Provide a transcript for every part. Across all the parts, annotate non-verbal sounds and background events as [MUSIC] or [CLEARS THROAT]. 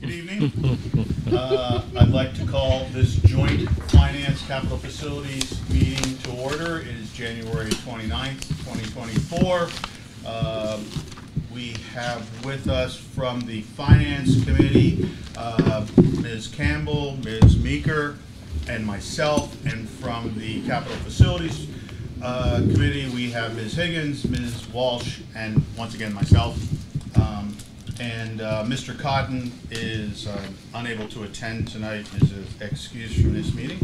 Good evening. Uh, I'd like to call this joint finance capital facilities meeting to order. It is January 29th, 2024. Um, We have with us from the Finance Committee, uh, Ms. Campbell, Ms. Meeker, and myself. And from the Capital Facilities uh, Committee, we have Ms. Higgins, Ms. Walsh, and once again, myself. Um, And uh, Mr. Cotton is uh, unable to attend tonight, is excused from this meeting.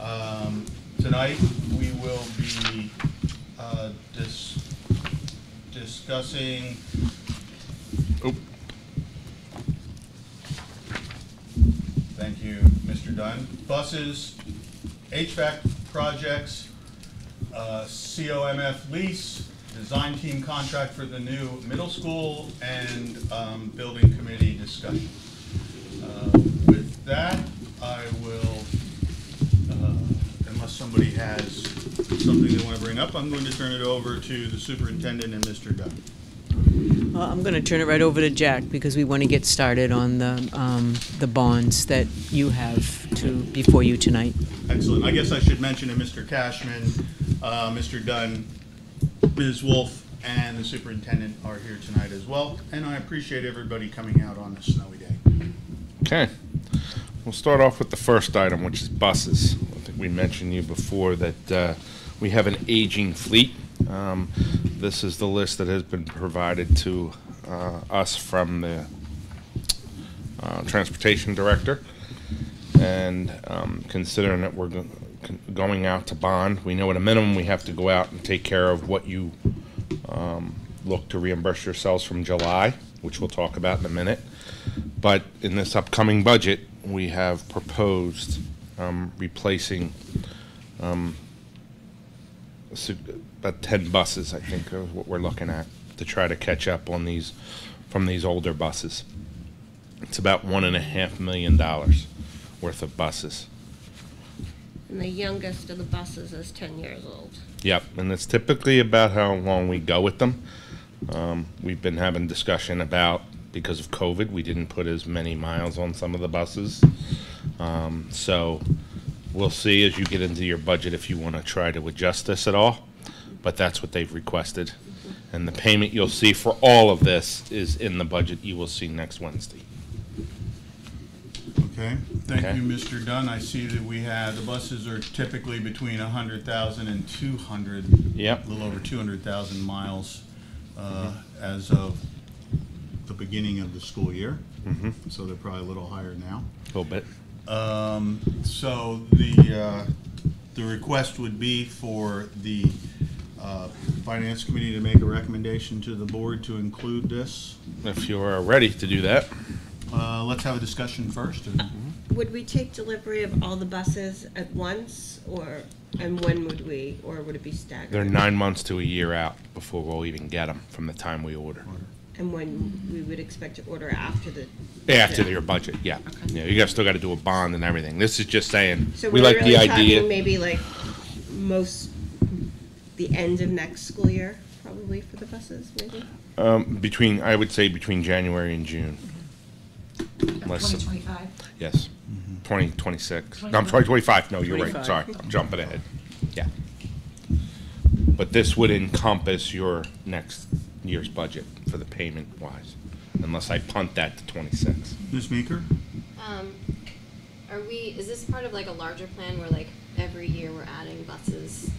Um, Tonight, we will be uh, dis- discussing Oh, Thank you, Mr. Dunn. Buses, HVAC projects, uh, COMF lease, design team contract for the new middle school, and um, building committee discussion. Uh, With that, I will, uh, unless somebody has something they want to bring up, I'm going to turn it over to the superintendent and Mr. Dunn. Well, I'm going to turn it right over to Jack because we want to get started on the, um, the bonds that you have to, before you tonight. Excellent. I guess I should mention that Mr. Cashman, uh, Mr. Dunn, Ms. Wolf, and the superintendent are here tonight as well. And I appreciate everybody coming out on a snowy day. Okay. We'll start off with the first item, which is buses. I think we mentioned you before that uh, we have an aging fleet. Um, This is the list that has been provided to uh, us from the uh, Transportation Director. And um, considering that we're go- con- going out to bond, we know at a minimum we have to go out and take care of what you um, look to reimburse yourselves from July, which we'll talk about in a minute. But in this upcoming budget, we have proposed um, replacing um, about 10 buses, I think, is what we're looking at, to try to catch up on these, from these older buses. It's about one and a half million dollars worth of buses. And the youngest of the buses is ten years old. Yep, and that's typically about how long we go with them. Um, we've been having discussion about, because of COVID, we didn't put as many miles on some of the buses. Um, so we'll see as you get into your budget if you want to try to adjust this at all. But that's what they've requested. And the payment you'll see for all of this is in the budget you will see next Wednesday. Okay, thank Okay. you, Mr. Dunn. I see that we have, the buses are typically between 100,000 and 200. Yep. A little over 200,000 miles uh, as of the beginning of the school year. So they're probably a little higher now. A little bit. Um, so the, uh, the request would be for the, uh, Finance Committee to make a recommendation to the board to include this. If you are ready to do that. Uh, let's have a discussion first. Would we take delivery of all the buses at once, or, and when would we, or would it be staggered? They're nine months to a year out before we'll even get them from the time we order. And when we would expect to order after the? After your budget, yeah. Yeah, you guys still gotta do a bond and everything. This is just saying, So we we're like the really talking idea. maybe like most, the end of next school year, probably for the buses, maybe? Um, between, I would say between January and June. Unless- 2025? Yes, twenty twenty-six. No, I'm sorry, twenty-five. No, you're right. 25. Sorry, I'm jumping ahead. Yeah. But this would encompass your next year's budget for the payment wise, unless I punt that to twenty-six. Ms. Meeker? Um, are we, is this part of like a larger plan where like every year we're adding buses?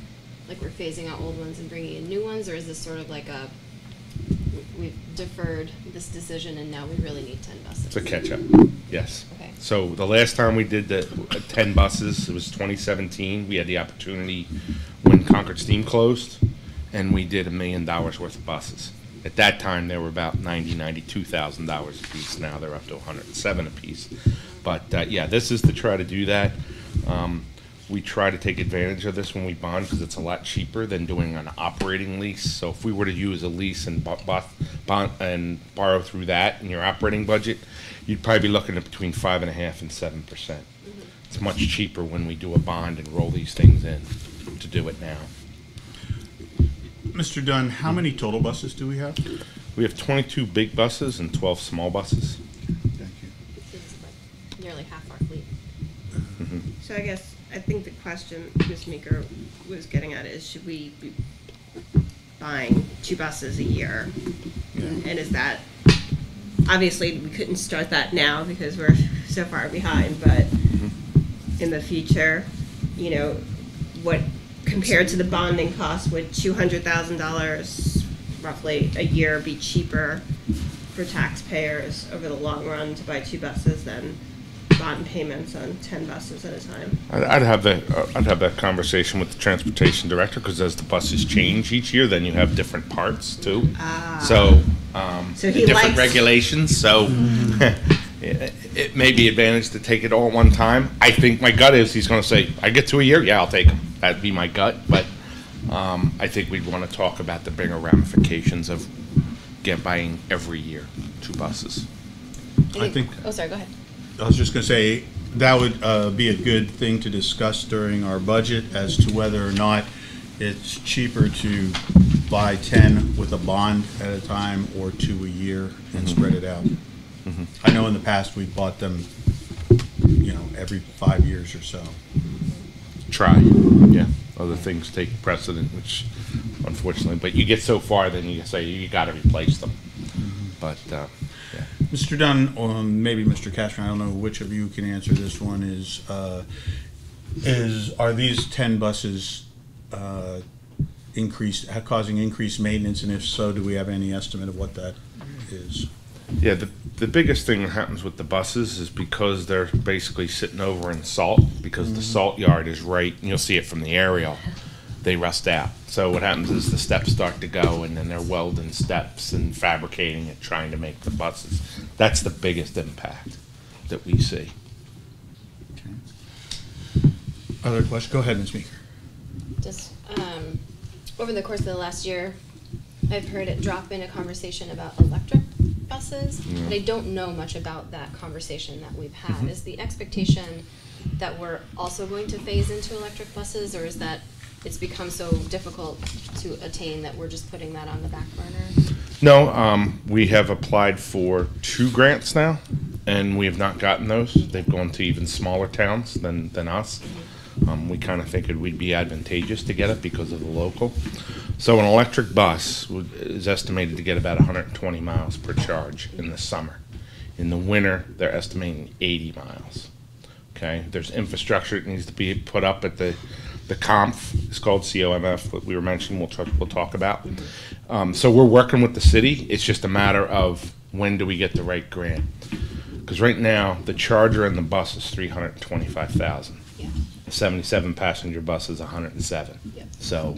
Like we're phasing out old ones and bringing in new ones, or is this sort of like a, we've deferred this decision and now we really need ten buses? It's a catch-up, yes. Okay. So the last time we did the uh, ten buses, it was twenty seventeen, we had the opportunity when Concord Steam closed, and we did a million dollars worth of buses. At that time, they were about ninety, ninety-two thousand dollars a piece, now they're up to hundred and seven a piece. But, uh, yeah, this is to try to do that. Um, we try to take advantage of this when we bond because it's a lot cheaper than doing an operating lease. So if we were to use a lease and bond and borrow through that in your operating budget, you'd probably be looking at between five and a half and seven percent. It's much cheaper when we do a bond and roll these things in to do it now. Mr. Dunn, how many total buses do we have? We have 22 big buses and 12 small buses. Thank you. It's like nearly half our fleet. Mm-hmm. So I guess I think the question Ms. Meeker was getting at is, should we be buying two buses a year? And is that, obviously, we couldn't start that now because we're so far behind, but mm-hmm. in the future, you know, what, compared to the bonding cost, would two hundred thousand dollars roughly a year be cheaper for taxpayers over the long run to buy two buses than bond payments on ten buses at a time? I'd, I'd have that, uh, I'd have that conversation with the transportation director, because as the buses change each year, then you have different parts too. So, um, So he different likes- regulations, so [LAUGHS] it, it may be advantage to take it all at one time. I think my gut is he's gonna say, I get to a year, yeah, I'll take them. That'd be my gut, but, um, I think we'd wanna talk about the bigger ramifications of get buying every year two buses. I think- Oh, sorry, go ahead. I was just gonna say, that would uh, be a good thing to discuss during our budget as to whether or not it's cheaper to buy ten with a bond at a time or two a year and spread it out. I know in the past, we bought them, you know, every five years or so. try. Yeah, other things take precedent, which unfortunately, but you get so far, then you say you got to replace them. But uh, yeah, Mr. Dunn, or maybe Mr. Cashman, I don't know which of you can answer this one, is, uh, is, are these ten buses uh, increased, ha- causing increased maintenance, and if so, do we have any estimate of what that is? yeah. The the biggest thing that happens with the buses is because they're basically sitting over in salt because the salt yard is right. And you'll see it from the aerial. They rust out. So what happens is the steps start to go, and then they're welding steps and fabricating it, trying to make the buses. That's the biggest impact that we see. Other questions? Go ahead, Ms. Meeker. Just um, over the course of the last year, I've heard it drop in a conversation about electric buses, but I don't know much about that conversation that we've had. Is the expectation that we're also going to phase into electric buses, or is that it's become so difficult to attain that we're just putting that on the back burner? No, um, we have applied for two grants now, and we have not gotten those. They've gone to even smaller towns than, than us. Um, we kind of figured we'd be advantageous to get it because of the local. So an electric bus is estimated to get about 120 miles per charge in the summer. In the winter, they're estimating 80 miles. Okay, there's infrastructure that needs to be put up at the, the COMF, is called COMF, what we were mentioning, we'll talk, we'll talk about. Um, so we're working with the city, it's just a matter of when do we get the right grant? Because right now, the charger and the bus is three hundred twenty-five thousand. Yeah. Seventy-seven passenger bus is hundred and seven. Yep. So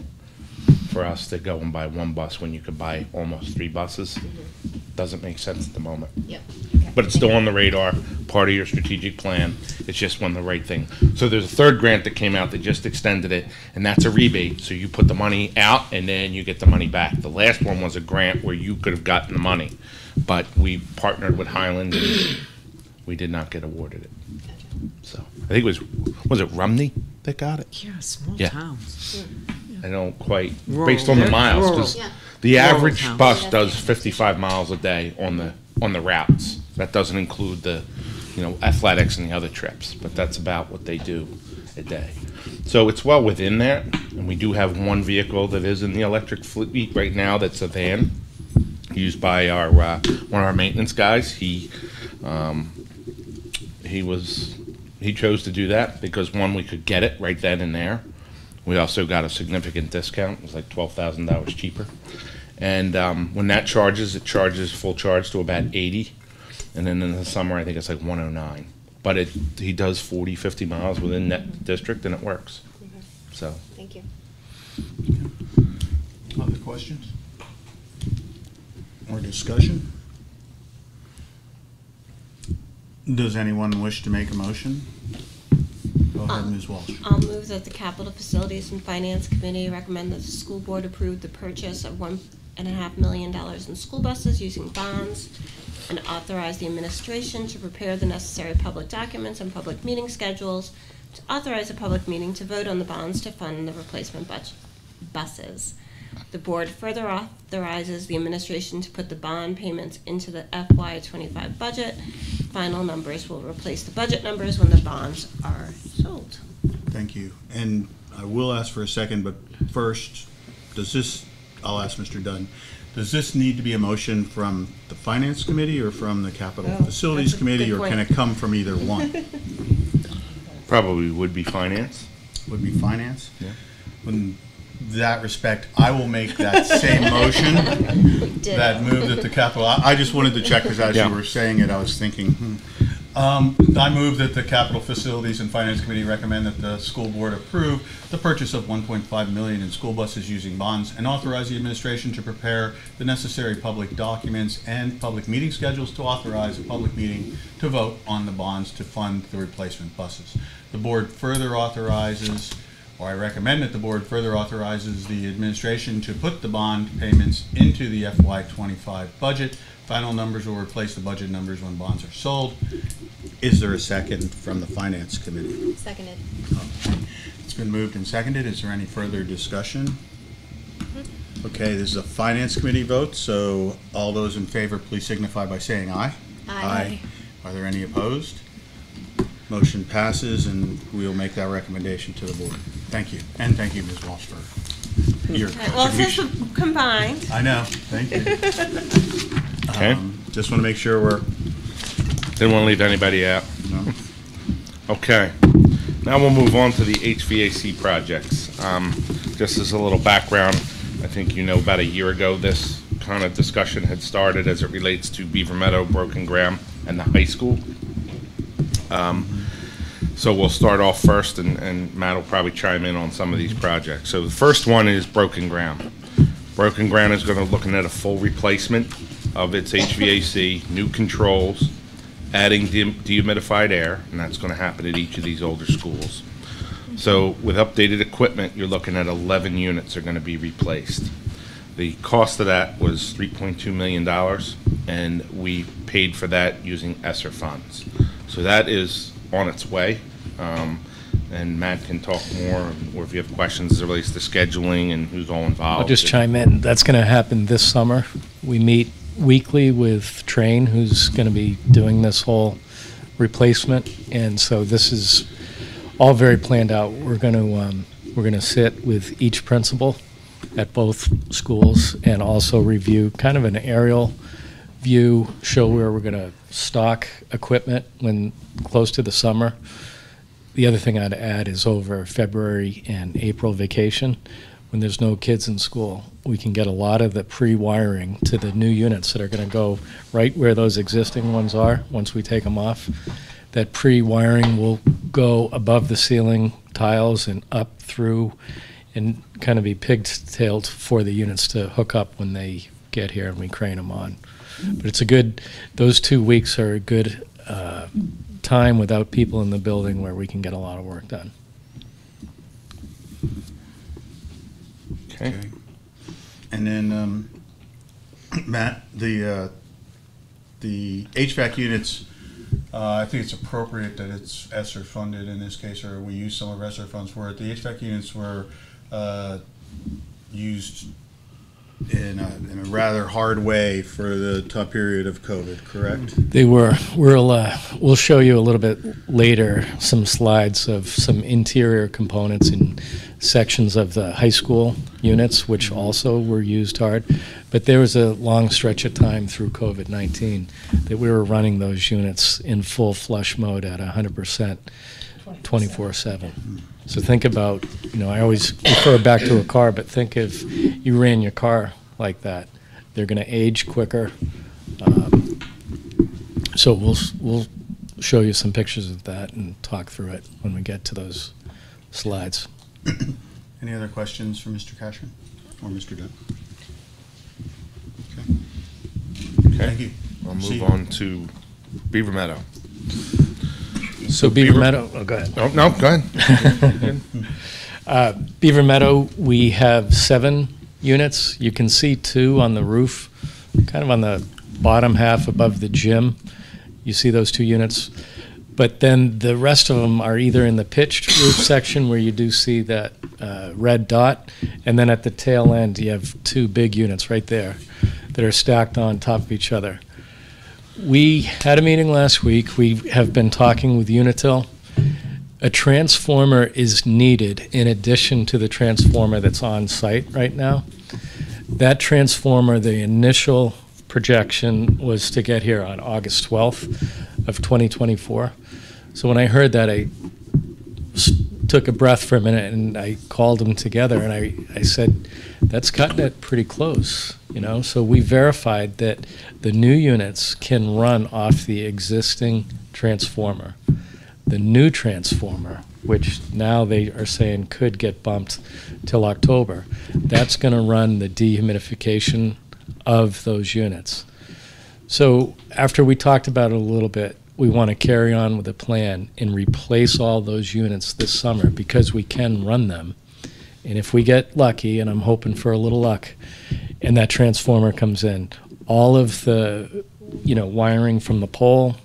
for us to go and buy one bus when you could buy almost three buses, doesn't make sense at the moment. Yep. Okay. But it's still on the radar, part of your strategic plan. It's just when the right thing. So there's a third grant that came out that just extended it, and that's a rebate. So you put the money out and then you get the money back. The last one was a grant where you could have gotten the money, but we partnered with Highland and we did not get awarded it. So I think it was, was it Rumney that got it? Yeah, small Yeah. towns. I don't quite, Rural. based on the They're miles, rural. 'cause Yeah. The average bus does fifty-five miles a day on the, on the routes. That doesn't include the, you know, athletics and the other trips, but that's about what they do a day. So it's well within that, and we do have one vehicle that is in the electric fleet right now that's a van used by our, uh, one of our maintenance guys. He, um, he was, he chose to do that because one, we could get it right then and there. We also got a significant discount. It was like twelve thousand dollars cheaper. And um, when that charges, it charges full charge to about eighty, and then in the summer, I think it's like one hundred nine. But it he does 40, 50 miles within that district, and it works. So Thank you. Other questions? Or discussion? Does anyone wish to make a motion? Go ahead, um, Ms. Walsh. I'll move that the Capital Facilities and Finance Committee recommend that the school board approve the purchase of one and a half million dollars in school buses using bonds and authorize the administration to prepare the necessary public documents and public meeting schedules to authorize a public meeting to vote on the bonds to fund the replacement bus- buses. The board further authorizes the administration to put the bond payments into the FY twenty-five budget. Final numbers will replace the budget numbers when the bonds are sold. Thank you. And I will ask for a second, but first, does this, I'll ask Mr. Dunn, does this need to be a motion from the Finance Committee or from the Capital Oh, Facilities Committee? good Or can it come from either one? [LAUGHS] Probably would be finance. Would be Finance? Yeah. In that respect, I will make that same motion. [LAUGHS] That move that the capital, I, I just wanted to check, because as you were saying it, I was thinking, hmm. Um, I move that the Capital Facilities and Finance Committee recommend that the school board approve the purchase of one point five million in school buses using bonds and authorize the administration to prepare the necessary public documents and public meeting schedules to authorize a public meeting to vote on the bonds to fund the replacement buses. The board further authorizes or I recommend that the board further authorizes the administration to put the bond payments into the FY twenty-five budget. Final numbers will replace the budget numbers when bonds are sold. Is there a second from the Finance Committee? Seconded. Oh, it's been moved and seconded. Is there any further discussion? Mm-hmm. Okay, this is a Finance Committee vote, so all those in favor, please signify by saying aye. Aye. Are there any opposed? Motion passes, and we'll make that recommendation to the board. Thank you, and thank you, Ms. Walsh, for your Well, since contribution. we're combined, I know, thank you. [LAUGHS] Okay. Um, Just want to make sure we're, Didn't want to leave anybody out. no, Okay. Now we'll move on to the HVAC projects. Um, Just as a little background, I think you know about a year ago, this kind of discussion had started as it relates to Beaver Meadow, Broken Ground, and the high school. Um, So we'll start off first, and, and Matt will probably chime in on some of these projects. So the first one is Broken Ground. Broken Ground is gonna, looking at a full replacement of its HVAC, new controls, adding de- dehumidified air, and that's gonna happen at each of these older schools. So with updated equipment, you're looking at eleven units are gonna be replaced. The cost of that was three point two million dollars, and we paid for that using ESSER funds. So that is on its way. Um, and Matt can talk more, or if you have questions as it relates to scheduling and who's all involved. I'll just chime in. That's going to happen this summer. We meet weekly with Trane, who's going to be doing this whole replacement, and so this is all very planned out. We're going to um, we're going to sit with each principal at both schools and also review kind of an aerial view, show where we're going to stock equipment when close to the summer. The other thing I'd add is over February and April vacation, when there's no kids in school, we can get a lot of the pre-wiring to the new units that are going to go right where those existing ones are, once we take them off. That pre-wiring will go above the ceiling tiles and up through and kind of be pigtailed for the units to hook up when they get here and we crane them on. But it's a good, those two weeks are a good uh, time without people in the building where we can get a lot of work done. Okay. okay. And then, um, [CLEARS THROAT] Matt, the, uh, the HVAC units, uh, I think it's appropriate that it's ESSER funded in this case, or we use some of ESSER funds for it. The HVAC units were, uh, used in a, in a rather hard way for the tough period of COVID, correct? They were, we'll, uh, we'll show you a little bit later some slides of some interior components in sections of the high school units, which also were used hard. But there was a long stretch of time through COVID-19 that we were running those units in full flush mode at 100%, 24/7. So think about, you know, I always refer back to a car, but think if you ran your car like that. They're going to age quicker. Um, So we'll, we'll show you some pictures of that and talk through it when we get to those slides. [COUGHS] Any other questions for Mr. Cashman or Mr. Dunn? Okay. okay. Thank you. I'll Proceed. move on to Beaver Meadow. So Beaver Meadow, oh, go ahead. Oh, no, go ahead. [LAUGHS] Uh, Beaver Meadow, we have seven units. You can see two on the roof, kind of on the bottom half above the gym. You see those two units. But then the rest of them are either in the pitched roof section where you do see that uh, red dot, and then at the tail end, you have two big units right there that are stacked on top of each other. We had a meeting last week. We have been talking with Unitil. a transformer is needed in addition to the transformer that's on site right now. That transformer, the initial projection was to get here on August 12th of 2024. So when I heard that, I took a breath for a minute and I called them together and I, I said, that's cutting it pretty close, you know? So we verified that the new units can run off the existing transformer. The new transformer, which now they are saying could get bumped till October, that's going to run the dehumidification of those units. So after we talked about it a little bit, we want to carry on with the plan and replace all those units this summer because we can run them. And if we get lucky, and I'm hoping for a little luck, and that transformer comes in, all of the, you know, wiring from the pole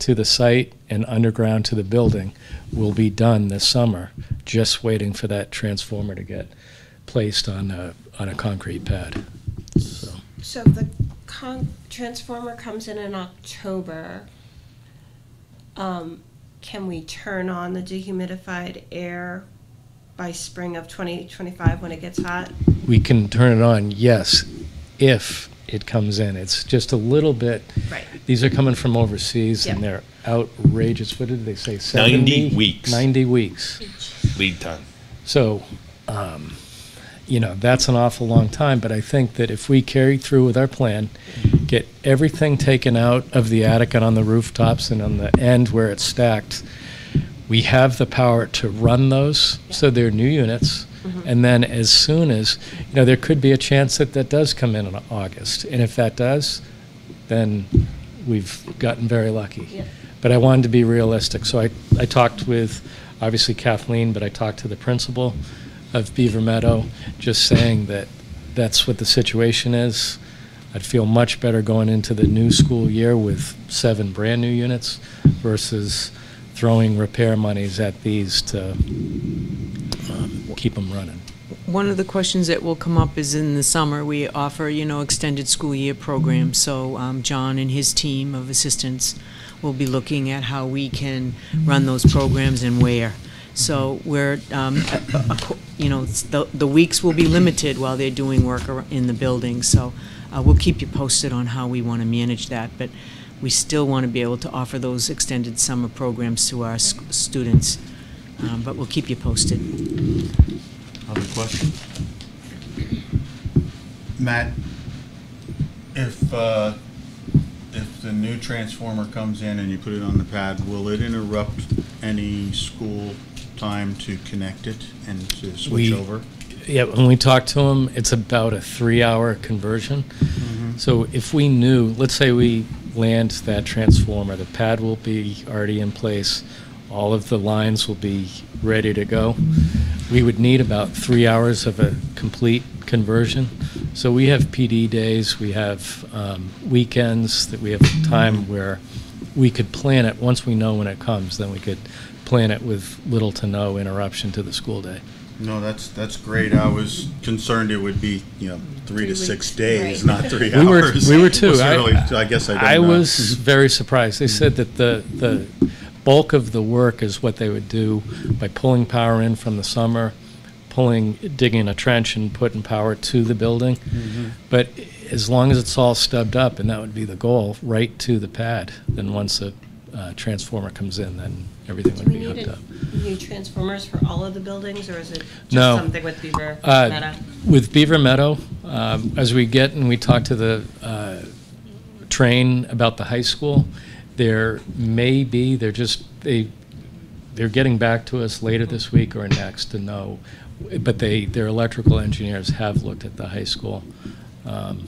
to the site and underground to the building will be done this summer, just waiting for that transformer to get placed on a, on a concrete pad. So. So the transformer comes in in October. Um, can we turn on the dehumidified air by spring of 2025 when it gets hot? we can turn it on, yes, if it comes in. It's just a little bit, Right. these are coming from overseas and they're outrageous. What did they say? 70? 90 weeks. 90 weeks. Lead time. So, um, you know, that's an awful long time, but I think that if we carry through with our plan, get everything taken out of the attic and on the rooftops and on the end where it's stacked, we have the power to run those, so they're new units. Mm-hmm. And then as soon as, you know, there could be a chance that that does come in in August. And if that does, then we've gotten very lucky. Yeah. But I wanted to be realistic, so I, I talked with, obviously Kathleen, but I talked to the principal of Beaver Meadow, just saying that that's what the situation is. I'd feel much better going into the new school year with seven brand-new units versus throwing repair monies at these to um, keep them running. One of the questions that will come up is in the summer, we offer, you know, extended school year programs. So um, John and his team of assistants will be looking at how we can run those programs and where. So we're, um, [COUGHS] you know, the, the weeks will be limited while they're doing work in the building. So uh, we'll keep you posted on how we want to manage that. But we still want to be able to offer those extended summer programs to our s- students. Um, But we'll keep you posted. Other questions? Matt, if, uh, if the new transformer comes in and you put it on the pad, will it interrupt any school time to connect it and to switch We- over? Yeah, when we talk to them, it's about a three-hour conversion. So if we knew, let's say we land that transformer, the pad will be already in place, all of the lines will be ready to go. We would need about three hours of a complete conversion. So we have PD days, we have um, weekends, that we have time where we could plan it, once we know when it comes, then we could plan it with little to no interruption to the school day. No, that's, that's great. I was concerned it would be, you know, three to Three six weeks, days, right. not three We were, we were too. I- really- I guess I didn't I know. was very surprised. They said that the, the bulk of the work is what they would do by pulling power in from the summer, pulling, digging a trench and putting power to the building. Mm-hmm. But as long as it's all stubbed up, and that would be the goal, right to the pad, then once the uh, transformer comes in, then everything would be hooked up. new transformers for all of the buildings, or is it just No. something with Beaver Uh, Meadow? With Beaver Meadow, um, as we get and we talk to the uh, Trane about the high school, there may be, they're just, they, they're getting back to us later this week or next to know, but they, their electrical engineers have looked at the high school. Um,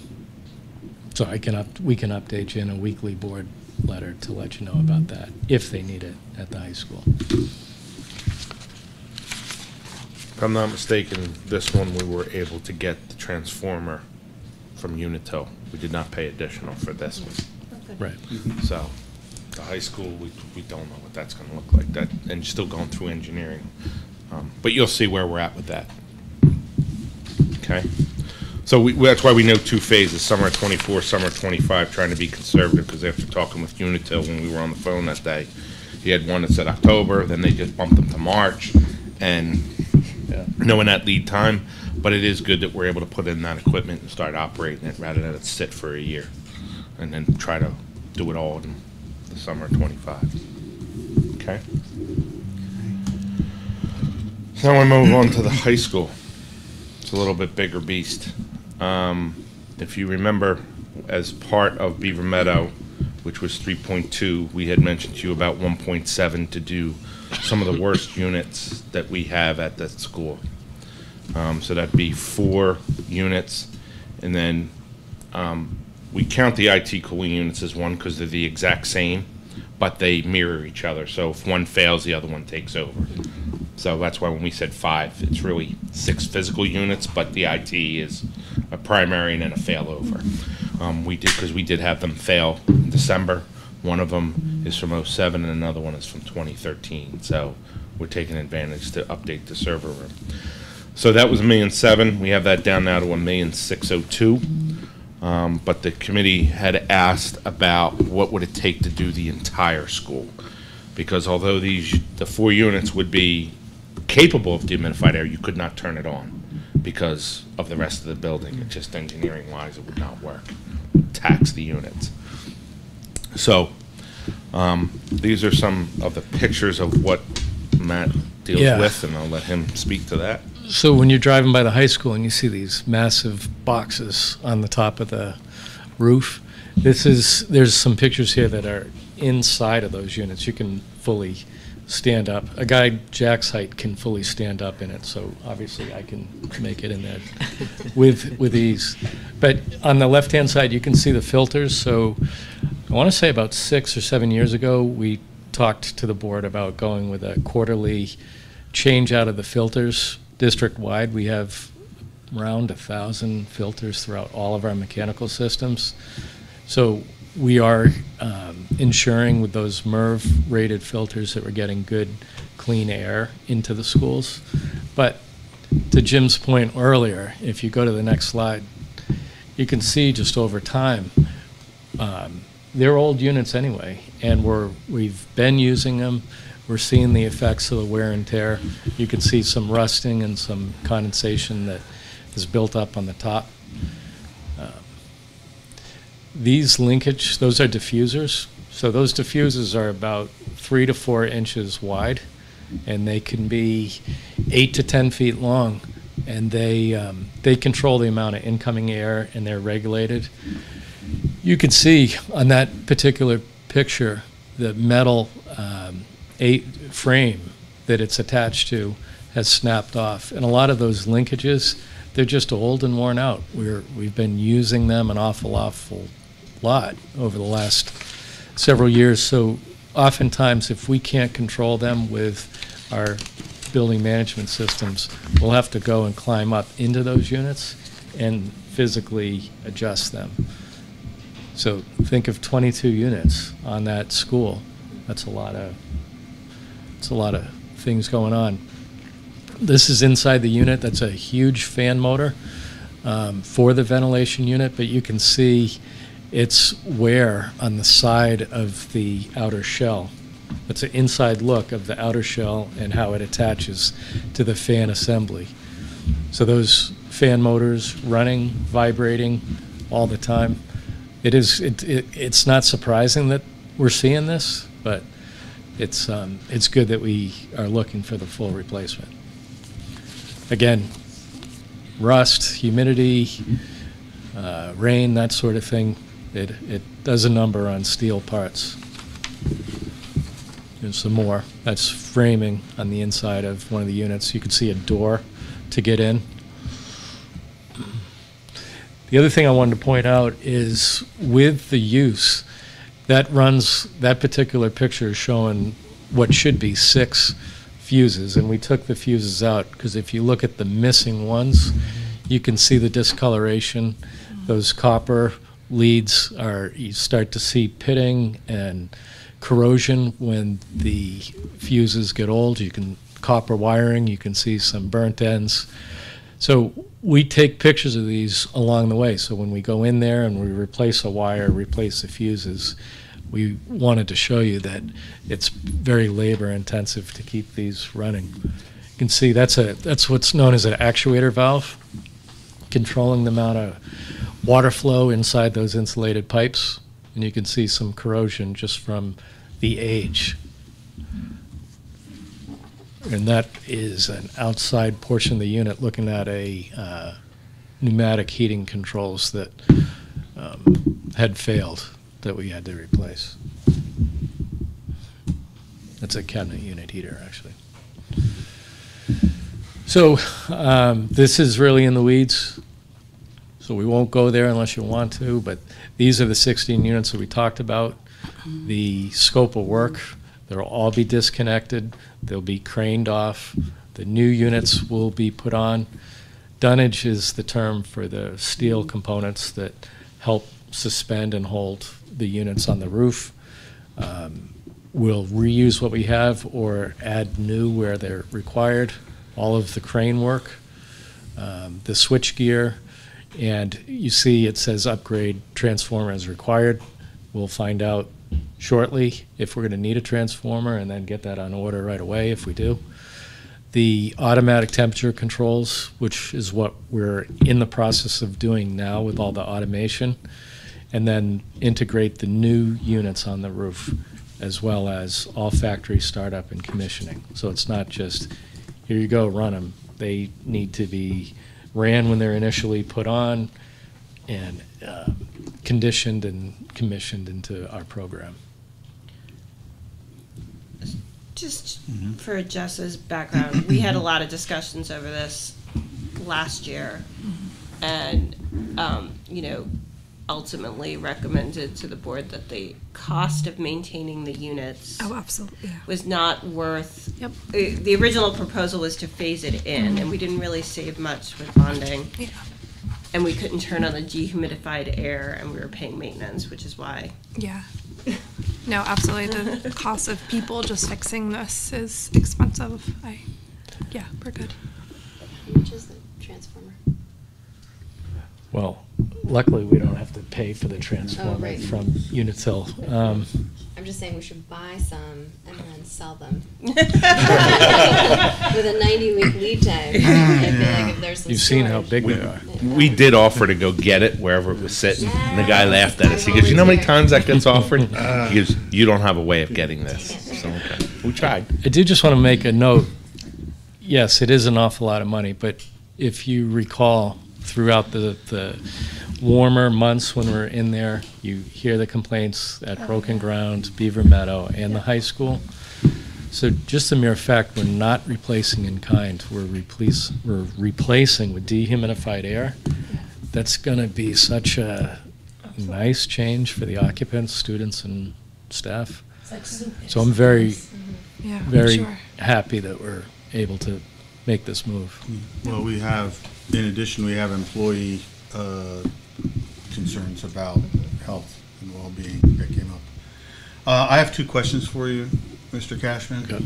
So I can up, we can update you in a weekly board letter to let you know about that, if they need it at the high school. If I'm not mistaken, this one we were able to get the transformer from Unitil. We did not pay additional for this one. Right. So, the high school, we, we don't know what that's gonna look like, that, and still going through engineering. Um, But you'll see where we're at with that. Okay? So we, that's why we know two phases, summer twenty-four, summer twenty-five, trying to be conservative, because after talking with Unitil when we were on the phone that day, He had one that said October, then they just bumped them to March, and Yeah. knowing that lead time, but it is good that we're able to put in that equipment and start operating it rather than it sit for a year, and then try to do it all in the summer of twenty-five. Okay? So now we move on to the high school. It's a little bit bigger beast. Um, if you remember, as part of Beaver Meadow, which was three point two, we had mentioned to you about one point seven to do some of the worst [COUGHS] units that we have at that school. Um, so that'd be four units, and then, um, we count the IT cooling units as one because they're the exact same, but they mirror each other. So if one fails, the other one takes over. So that's why when we said five, it's really six physical units, but the IT is a primary and then a failover. Um, we did, because we did have them fail in December. One of them is from '07 and another one is from 2013. So we're taking advantage to update the server room. So that was a million seven. We have that down now to a million six oh two. Um, but the committee had asked about what would it take to do the entire school? Because although these, the four units would be capable of dehumidified air, you could not turn it on because of the rest of the building. It just engineering wise, it would not work. Tax the units. So, um, these are some of the pictures of what Matt deals Yeah. with, and I'll let him speak to that. So when you're driving by the high school and you see these massive boxes on the top of the roof, this is, there's some pictures here that are inside of those units. You can fully stand up. A guy Jack's height can fully stand up in it, so obviously I can make it in there with, with ease. But on the left-hand side, you can see the filters, so I want to say about six or seven years ago, we talked to the board about going with a quarterly change out of the filters district-wide. We have around a thousand filters throughout all of our mechanical systems. So we are um, ensuring with those MERV-rated filters that we're getting good, clean air into the schools. But to Jim's point earlier, if you go to the next slide, you can see just over time, um, they're old units anyway, and we're, we've been using them. We're seeing the effects of the wear and tear. You can see some rusting and some condensation that is built up on the top. These linkage, those are diffusers. So those diffusers are about three to four inches wide, and they can be eight to 10 feet long. And they, um, they control the amount of incoming air, and they're regulated. You can see on that particular picture, the metal um, eight frame that it's attached to has snapped off. And a lot of those linkages, they're just old and worn out. We're, we've been using them an awful, awful lot over the last several years. So oftentimes, if we can't control them with our building management systems, we'll have to go and climb up into those units and physically adjust them. So think of 22 units on that school. That's a lot of, it's a lot of things going on. This is inside the unit. That's a huge fan motor um, for the ventilation unit, but you can see its wear on the side of the outer shell. It's an inside look of the outer shell and how it attaches to the fan assembly. So those fan motors running, vibrating all the time. It is. It, it, it's not surprising that we're seeing this, but it's um, it's good that we are looking for the full replacement. Again, rust, humidity, uh, rain, that sort of thing. It it does a number on steel parts. There's some more. That's framing on the inside of one of the units. You can see a door to get in. The other thing I wanted to point out is with the use, that runs, that particular picture is showing what should be six fuses, and we took the fuses out, because if you look at the missing ones, you can see the discoloration. Those copper leads are, you start to see pitting and corrosion when the fuses get old. You can, copper wiring, you can see some burnt ends. So we take pictures of these along the way. So when we go in there and we replace a wire, replace the fuses, we wanted to show you that it's very labor intensive to keep these running. You can see that's a that's what's known as an actuator valve, controlling the amount of water flow inside those insulated pipes, and you can see some corrosion just from the age. And that is an outside portion of the unit looking at a uh, pneumatic heating controls that um, had failed that we had to replace. That's a cabinet unit heater, actually. So um, this is really in the weeds. So we won't go there unless you want to, but these are the 16 units that we talked about. The scope of work, they'll all be disconnected, they'll be craned off, the new units will be put on. Dunnage is the term for the steel components that help suspend and hold the units on the roof. Um, We'll reuse what we have or add new where they're required. All of the crane work, um, the switch gear, and you see it says upgrade transformer as required. We'll find out shortly if we're going to need a transformer and then get that on order right away if we do. The automatic temperature controls, which is what we're in the process of doing now with all the automation, and then integrate the new units on the roof as well as all factory startup and commissioning. So it's not just, here you go, run them. They need to be ran when they're initially put on and uh, conditioned and commissioned into our program. Just for Jess's background, we had a lot of discussions over this last year. And, um, you know, ultimately recommended to the board that the cost of maintaining the units Oh, absolutely. Yeah. was not worth. Yep. The, the original proposal was to phase it in, and we didn't really save much with bonding. Yeah. And we couldn't turn on the dehumidified air, and we were paying maintenance, which is why. Yeah. No, absolutely. The cost of people just fixing this is expensive. I, yeah, we're good. Which is the transformer? Well, luckily, we don't have to pay for the transformer right. from Unitil. Um, I'm just saying we should buy some and then sell them. [LAUGHS] [LAUGHS] With a 90 week lead time. I feel like if there's some You've seen how big We, they are. we did offer to go get it wherever it was sitting, and the guy laughed at us. He goes, "You know how many times that gets offered?" [LAUGHS] He goes, "You don't have a way of getting this." So okay. we tried. I do just want to make a note. Yes, it is an awful lot of money, but if you recall, throughout the, the warmer months when we're in there, you hear the complaints at Broken Ground, Beaver Meadow, and the high school. So just the mere fact we're not replacing in kind, we're replace, we're replacing with dehumidified air. That's going to be such a nice change for the occupants, students, and staff. So I'm very, Yeah, I'm very sure. happy that we're able to make this move. Well, we have, in addition, we have employee uh, concerns about health and well-being that came up. Uh, I have two questions for you, Mr. Cashman. Okay.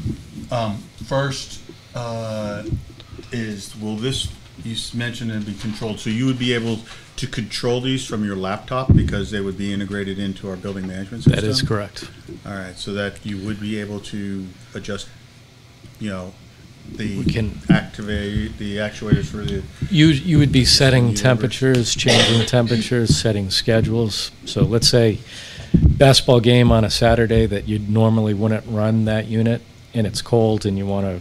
Um, First, uh, is, will this, you mentioned it'd be controlled, so you would be able to control these from your laptop because they would be integrated into our building management system? That is correct. All right, so that you would be able to adjust, you know, the We can- activate, the actuators for the, You, you would be setting temperatures, changing temperatures, setting schedules. So let's say basketball game on a Saturday that you normally wouldn't run that unit and it's cold and you want to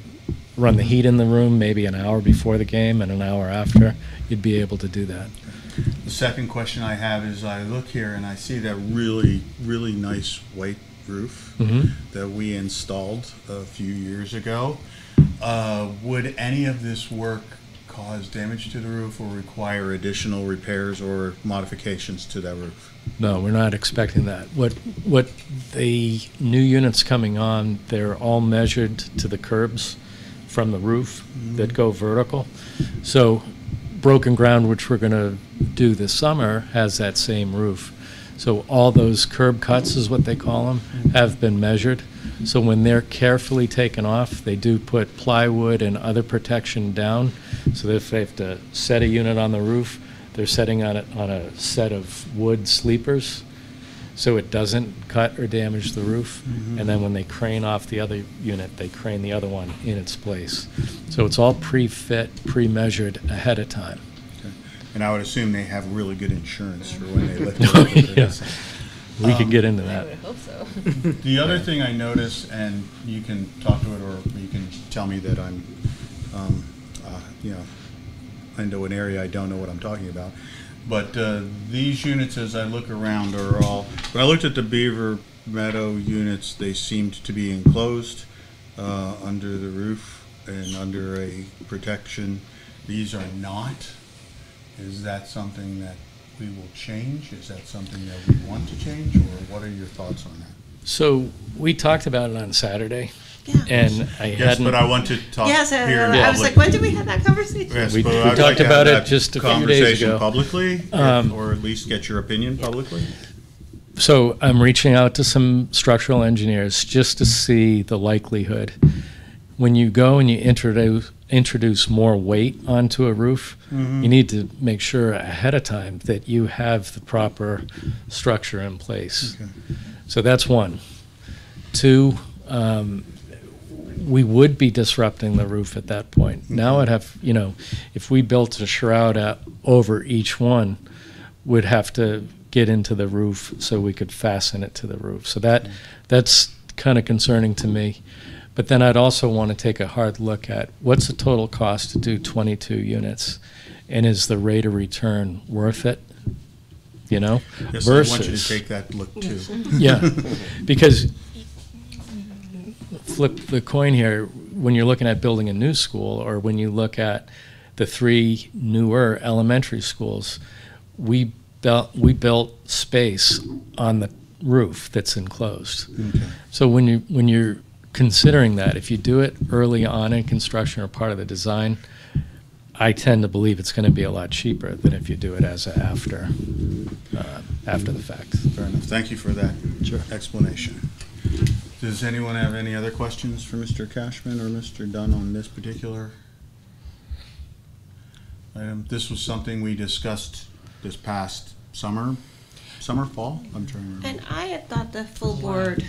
run the heat in the room maybe an hour before the game and an hour after, you'd be able to do that. the second question I have is I look here and I see that really, really nice white roof Mhm. that we installed a few years ago. Uh, Would any of this work cause damage to the roof or require additional repairs or modifications to that roof? No, we're not expecting that. What, what the new units coming on, they're all measured to the curbs from the roof that go vertical. So Broken Ground, which we're going to do this summer, has that same roof. So all those curb cuts, is what they call them, have been measured. So when they're carefully taken off, they do put plywood and other protection down, so if they have to set a unit on the roof, they're setting on it on a set of wood sleepers so it doesn't cut or damage the roof. Mm-hmm. And then when they crane off the other unit, they crane the other one in its place. So it's all pre-fit, pre-measured ahead of time. Okay. And I would assume they have really good insurance for when they lift [LAUGHS] it. up. Yeah. We Um, could get into I that. would hope so. [LAUGHS] The other thing I notice, and you can talk to it, or you can tell me that I'm, um, uh, you know, into an area I don't know what I'm talking about. But uh, these units, as I look around, are all, when I looked at the Beaver Meadow units, they seemed to be enclosed uh, under the roof and under a protection. These are not. Is that something that we will change? Is that something that we want to change, or what are your thoughts on that? So we talked about it on Saturday, Yeah. and I Yes, hadn't. but I want to talk Yes, I, here in I was like, when did we have that conversation? Yes, We- we I'd like talked about it just a few days Conversation ago. publicly, Um, or at least get your opinion publicly? So I'm reaching out to some structural engineers just to see the likelihood. When you go and you introduce introduce more weight onto a roof, mm-hmm. you need to make sure ahead of time that you have the proper structure in place. Okay. So that's one. Two, um, we would be disrupting the roof at that point. Mm-hmm. Now I'd have, you know, if we built a shroud out over each one, we'd have to get into the roof so we could fasten it to the roof. So that mm-hmm. that's kind of concerning to me. But then I'd also want to take a hard look at what's the total cost to do 22 units, and is the rate of return worth it? You know, Yes, I want you to take that look too. [LAUGHS] yeah, because flip the coin here, when you're looking at building a new school, or when you look at the three newer elementary schools, we built, we built space on the roof that's enclosed. Okay. So when you, when you're considering that, if you do it early on in construction or part of the design, I tend to believe it's gonna be a lot cheaper than if you do it as a after, uh, after the fact. Fair enough. Thank you for that Sure. explanation. Does anyone have any other questions for Mr. Cashman or Mr. Dunn on this particular item? This was something we discussed this past summer, summer, fall? I'm trying to remember. And I had thought the full board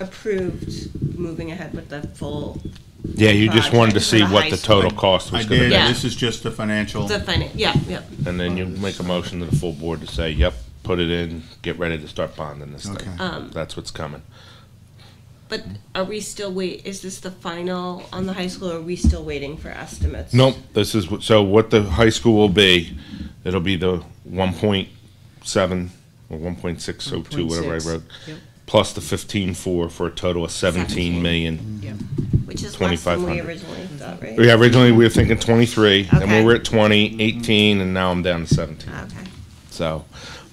approved moving ahead with the full, Yeah, you just wanted to Project see the what high the total school. cost I was gonna did, be. Yeah. this is just the financial. the finance, yeah, yeah. And then you make a motion to the full board to say, yep, put it in, get ready to start bonding this Okay. thing. Um, That's what's coming. But are we still wait, is this the final on the high school, or are we still waiting for estimates? Nope, this is, what- so what the high school will be, it'll be the one point seven or one point six oh two, whatever I 1.6, wrote, yep. Plus the fifteen-four for a total of seventeen million. Which is less than we 2,500. originally thought, right? Yeah, originally we were thinking twenty-three, then we Okay. were at 20, 18, and now I'm down to seventeen. Okay. So,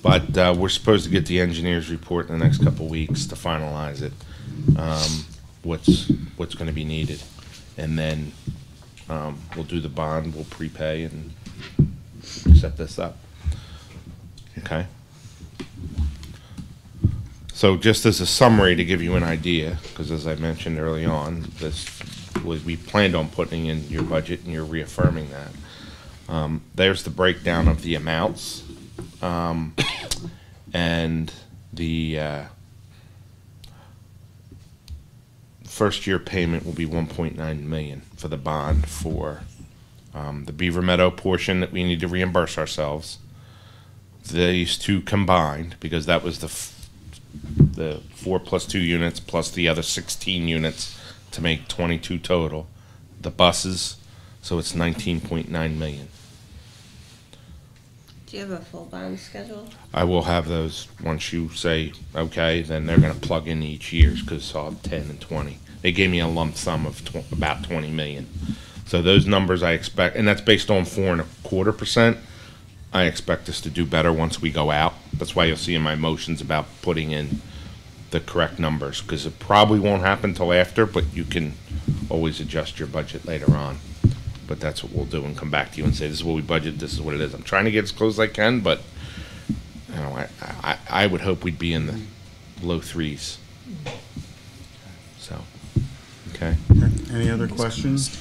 but uh, we're supposed to get the engineer's report in the next couple of weeks to finalize it. Um, what's what's going to be needed, and then um, we'll do the bond. We'll prepay and set this up. Okay. So, just as a summary to give you an idea, because as I mentioned early on, this was we planned on putting in your budget, and you're reaffirming that. Um, there's the breakdown of the amounts. Um, and the, uh, first year payment will be one point nine million for the bond for, um, the Beaver Meadow portion that we need to reimburse ourselves. These two combined, because that was the, the four plus two units plus the other sixteen units to make twenty-two total. The buses, so it's nineteen point nine million. Do you have a full bond schedule? I will have those, once you say, okay, then they're gonna plug in each year's, cause I'll have ten and twenty. They gave me a lump sum of tw- about twenty million. So those numbers I expect, and that's based on four and a quarter percent. I expect us to do better once we go out. That's why you'll see in my motions about putting in the correct numbers, cause it probably won't happen till after, but you can always adjust your budget later on. But that's what we'll do and come back to you and say, this is what we budget, this is what it is. I'm trying to get as close as I can, but you know, I, I, I would hope we'd be in the low threes. So, okay. Any other questions?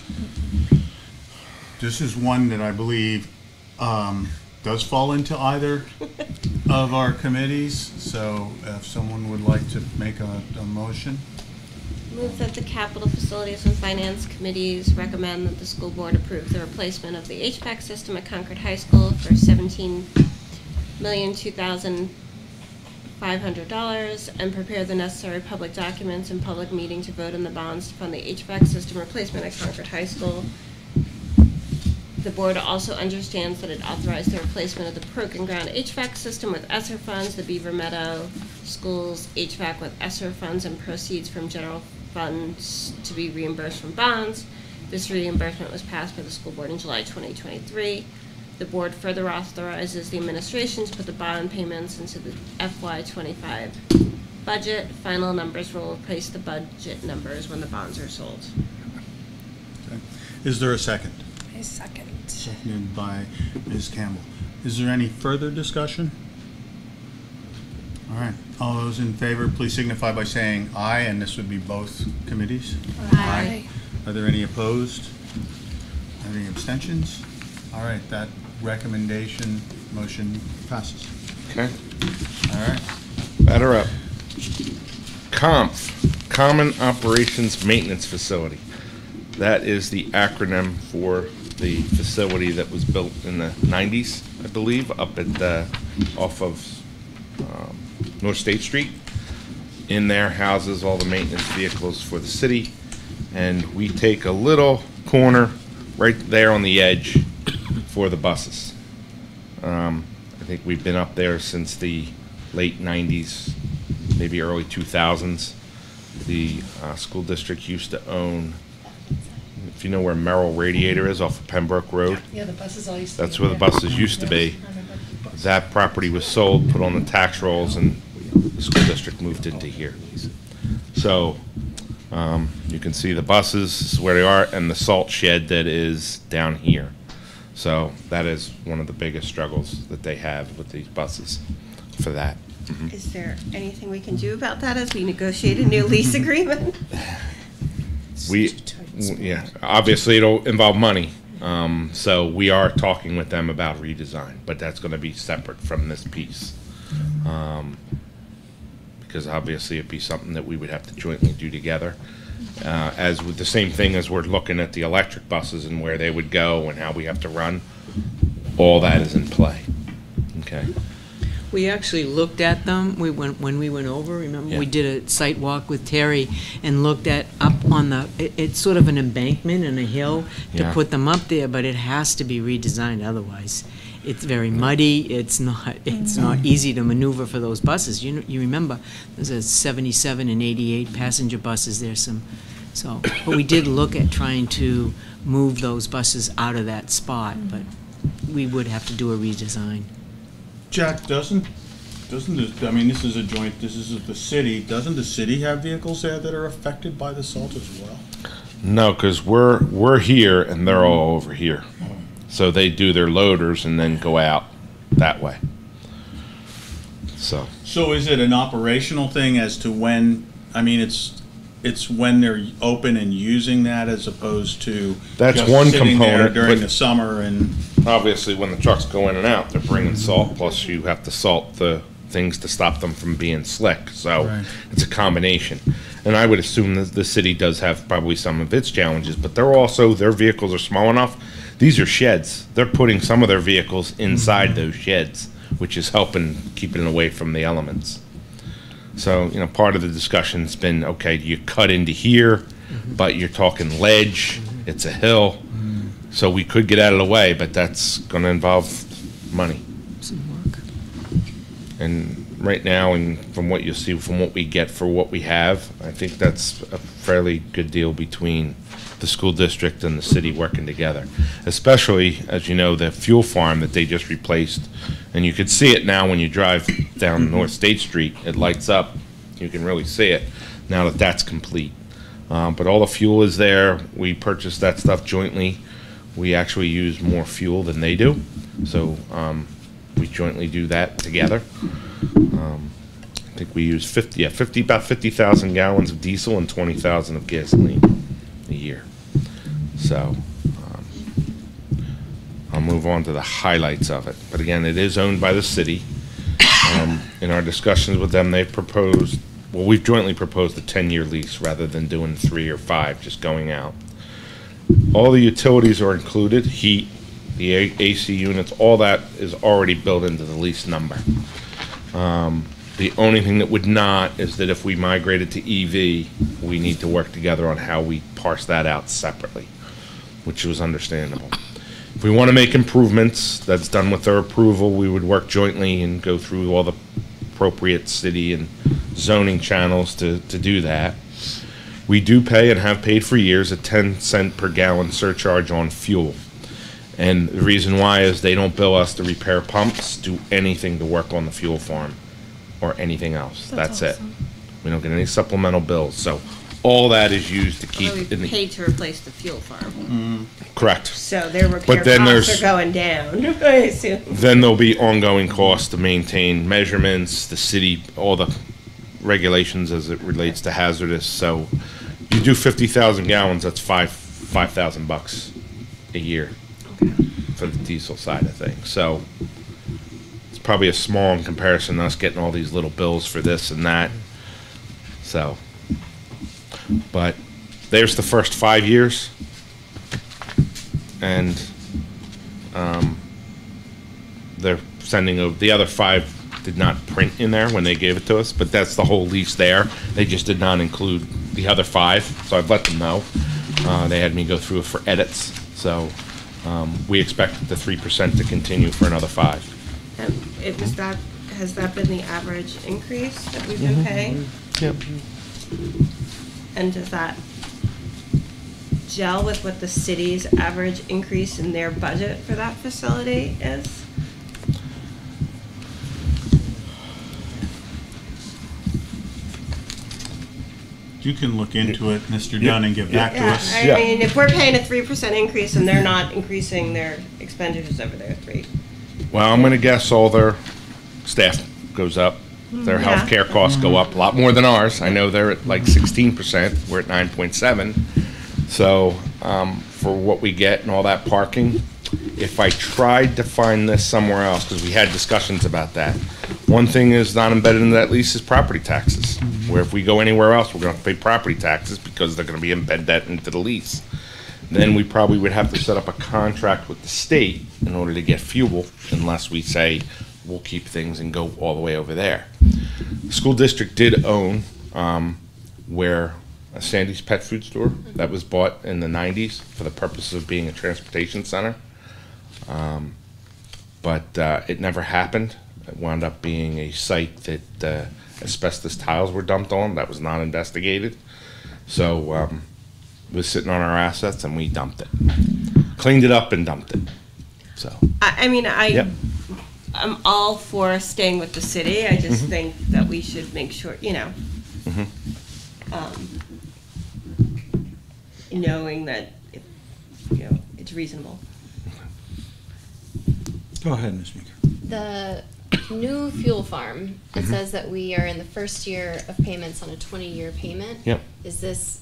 This is one that I believe um, does fall into either of our committees, so if someone would like to make a, a motion. Move that the capital facilities and finance committees recommend that the school board approve the replacement of the HVAC system at Concord High School for seventeen million, two thousand, five hundred dollars, and prepare the necessary public documents and public meeting to vote on the bonds to fund the HVAC system replacement at Concord High School. The board also understands that it authorized the replacement of the broken ground HVAC system with ESSER funds, the Beaver Meadow Schools HVAC with ESSER funds and proceeds from general funds to be reimbursed from bonds. This reimbursement was passed by the school board in July 2023. The board further authorizes the administration to put the bond payments into the FY '25 budget. Final numbers will replace the budget numbers when the bonds are sold. Okay. Is there a second? I second. Seconded by Ms. Campbell. Is there any further discussion? All right, all those in favor, please signify by saying aye, and this would be both committees. Aye. Are there any opposed? Any abstentions? All right, that recommendation, motion passes. Okay, All right, batter up. COMF, Common Operations Maintenance Facility. That is the acronym for the facility that was built in the nineties, I believe, up at, uh, off of, um, North State Street. In there houses all the maintenance vehicles for the city, and we take a little corner right there on the edge for the buses. Um, I think we've been up there since the late nineties, maybe early two thousands. The, uh, school district used to own, if you know where Merrill Radiator is off of Pembroke Road, Yeah, the buses all used to be. that's where the there. buses used to be. I remember the bus. That property was sold, put on the tax rolls, and the school district moved into here. So, um, you can see the buses this is where they are, and the salt shed that is down here. So that is one of the biggest struggles that they have with these buses for that. Is there anything we can do about that as we negotiate a new lease [LAUGHS] agreement? [LAUGHS] We, yeah, obviously it'll involve money. Um, so we are talking with them about redesign, but that's gonna be separate from this piece. Um, because obviously it'd be something that we would have to jointly do together. Uh, as with the same thing as we're looking at the electric buses and where they would go and how we have to run, all that is in play. Okay, We actually looked at them, we went, when we went over, remember, we did a site walk with Terry and looked at, up on the, it, it's sort of an embankment and a hill to Yeah. put them up there, but it has to be redesigned otherwise. It's very muddy, it's not, it's not mm-hmm. easy to maneuver for those buses. You, know- you remember, there's a seventy-seven and eighty-eight passenger buses, there's some, so, but we did look at trying to move those buses out of that spot, but mm-hmm. we would have to do a redesign. Jack, doesn't, doesn't this, I mean, this is a joint, this is the city, doesn't the city have vehicles there that are affected by the salt as well? no, cause we're, we're here and they're all over here. So they do their loaders and then go out that way. So. So is it an operational thing as to when, I mean, it's, it's when they're open and using that as opposed to That's just one sitting there component, During but- the summer and, obviously when the trucks go in and out, they're bringing salt, plus you have to salt the things to stop them from being slick, so Right. it's a combination. And I would assume that the city does have probably some of its challenges, but they're also, their vehicles are small enough. These are sheds. They're putting some of their vehicles inside mm-hmm. those sheds, which is helping keeping it away from the elements. So, you know, part of the discussion's been, okay, you cut into here, but you're talking ledge, it's a hill. So we could get out of the way, but that's gonna involve money. Some work. And right now, and from what you see, from what we get for what we have, I think that's a fairly good deal between the school district and the city working together. Especially, as you know, the fuel farm that they just replaced, and you could see it now when you drive down North State Street, it lights up, you can really see it, now that that's complete. Um, but all the fuel is there, we purchased that stuff jointly, we actually use more fuel than they do, so, um, we jointly do that together. Um, I think we use fifty, yeah, fifty, about fifty thousand gallons of diesel and twenty thousand of gasoline a year. So, um, I'll move on to the highlights of it. But again, it is owned by the city. Um, In our discussions with them, they've proposed, well, we've jointly proposed a 10-year lease rather than doing three or five, just going out. All the utilities are included, heat, the AC units, all that is already built into the lease number. Um, The only thing that would not is that if we migrated to EV, we need to work together on how we parse that out separately, which was understandable. If we want to make improvements, that's done with their approval, we would work jointly and go through all the appropriate city and zoning channels to, to do that. We do pay and have paid for years a 10 cent per gallon surcharge on fuel. And the reason why is they don't bill us to repair pumps, do anything to work on the fuel farm, or anything else. That's it. We don't get any supplemental bills, so all that is used to keep Although in we the, paid to replace the fuel farm, mm-hmm. correct. so their repair then costs there's- are going down, [LAUGHS] I assume. Then there'll be ongoing costs to maintain measurements, the city, all the regulations as it relates to hazardous, so you do fifty thousand gallons, that's five, five thousand bucks a year for the diesel side of things, so it's probably a small in comparison to us getting all these little bills for this and that, so. But there's the first five years. And, um, they're sending over, the other five did not print in there when they gave it to us, but that's the whole lease there. They just did not include the other five, so I've let them know. Uh, they had me go through for edits, so, um, we expect the three percent to continue for another five. It was that, has that been the average increase that we've been mm-hmm. paying? Yep. And does that gel with what the city's average increase in their budget for that facility is? You can look into it, Mr. Dunn, and get back to Yeah, us. I Yeah. mean, if we're paying a three percent increase and they're not increasing their expenditures over their three. Well, I'm gonna guess all their staff goes up. Their Yeah. healthcare costs go up a lot more than ours. I know they're at like sixteen percent, we're at nine point seven. So, um, for what we get and all that parking, if I tried to find this somewhere else, because we had discussions about that. One thing is not embedded in that lease is property taxes, where if we go anywhere else, we're have to pay property taxes because they're gonna be embedded that into the lease. Then we probably would have to set up a contract with the state in order to get fuel unless we say we'll keep things and go all the way over there. The school district did own, um, where a Sandy's Pet Food Store that was bought in the nineties for the purpose of being a transportation center. Um, But, uh, it never happened. It wound up being a site that, uh, asbestos tiles were dumped on that was not investigated. So, um, was sitting on our assets and we dumped it. Cleaned it up and dumped it. So, I, I mean, I, Yep. I'm all for staying with the city, I just Mm-hmm. think that we should make sure, you know. mm -hmm. um, Knowing that, it- you know, it's reasonable. Go ahead, Ms. Meeker. The new fuel farm, it Mm-hmm. says that we are in the first year of payments on a twenty-year payment. Yep. Is this,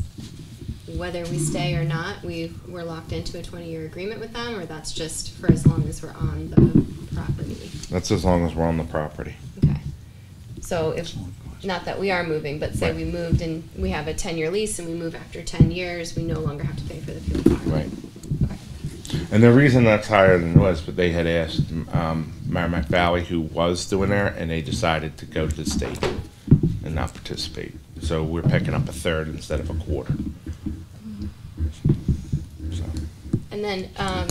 whether we stay or not, we, we're locked into a twenty-year agreement with them, or that's just for as long as we're on the property? that's as long as we're on the property. Okay. So if, not that we are moving, but say Right. we moved and we have a ten-year lease and we move after ten years, we no longer have to pay for the fuel? Right. Okay. And the reason that's higher than it was, but they had asked um, Merrimack Valley, who was doing there, and they decided to go to the state and not participate. So we're picking up a third instead of a quarter. So, And then, um,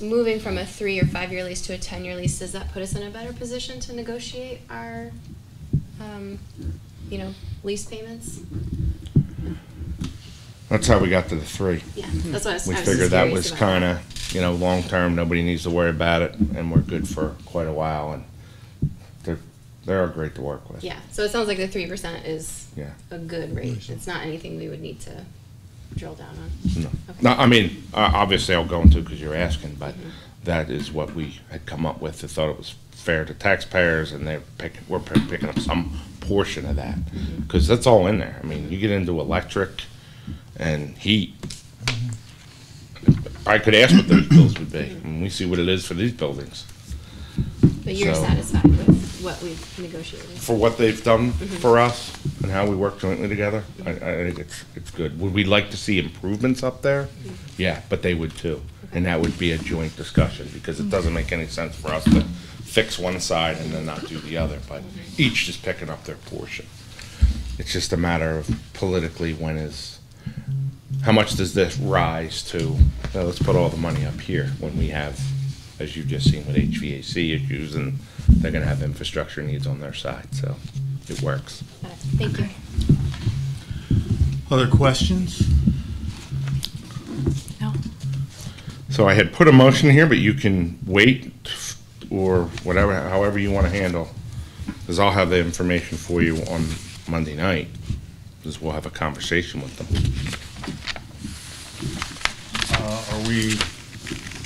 moving from a three or five-year lease to a ten-year lease, does that put us in a better position to negotiate our, um, you know, lease payments? That's how we got to the three. Yeah, that's what I was, We I was just figured that curious was about kind of, you know, long-term, nobody needs to worry about it, and we're good for quite a while, and they're, they're great to work with. Yeah, so it sounds like the three percent is Yeah. a good rate. It's not anything we would need to drill down on. No, Okay. no, I mean, uh, obviously I'll go into because you're asking, but Mm-hmm. that is what we had come up with. They thought it was fair to taxpayers and they're picking, we're picking up some portion of that. Mm-hmm. Because that's all in there. I mean, you get into electric and heat. I could ask what those bills would be and we see what it is for these buildings. But you're So- satisfied with what we've negotiated. for what they've done mm-hmm. for us and how we work jointly together, I, I think it's, it's good. Would we like to see improvements up there? Mm-hmm. Yeah, but they would too. And that would be a joint discussion, because it doesn't make any sense for us to fix one side and then not do the other, but each just picking up their portion. It's just a matter of politically, when is, how much does this rise to, well, let's put all the money up here when we have, as you've just seen with HVAC issues, and they're gonna have infrastructure needs on their side, so it works. Thank you. Other questions? No. So I had put a motion here, but you can wait or whatever, however you wanna handle. Cause I'll have the information for you on Monday night, cause we'll have a conversation with them. Uh, Are we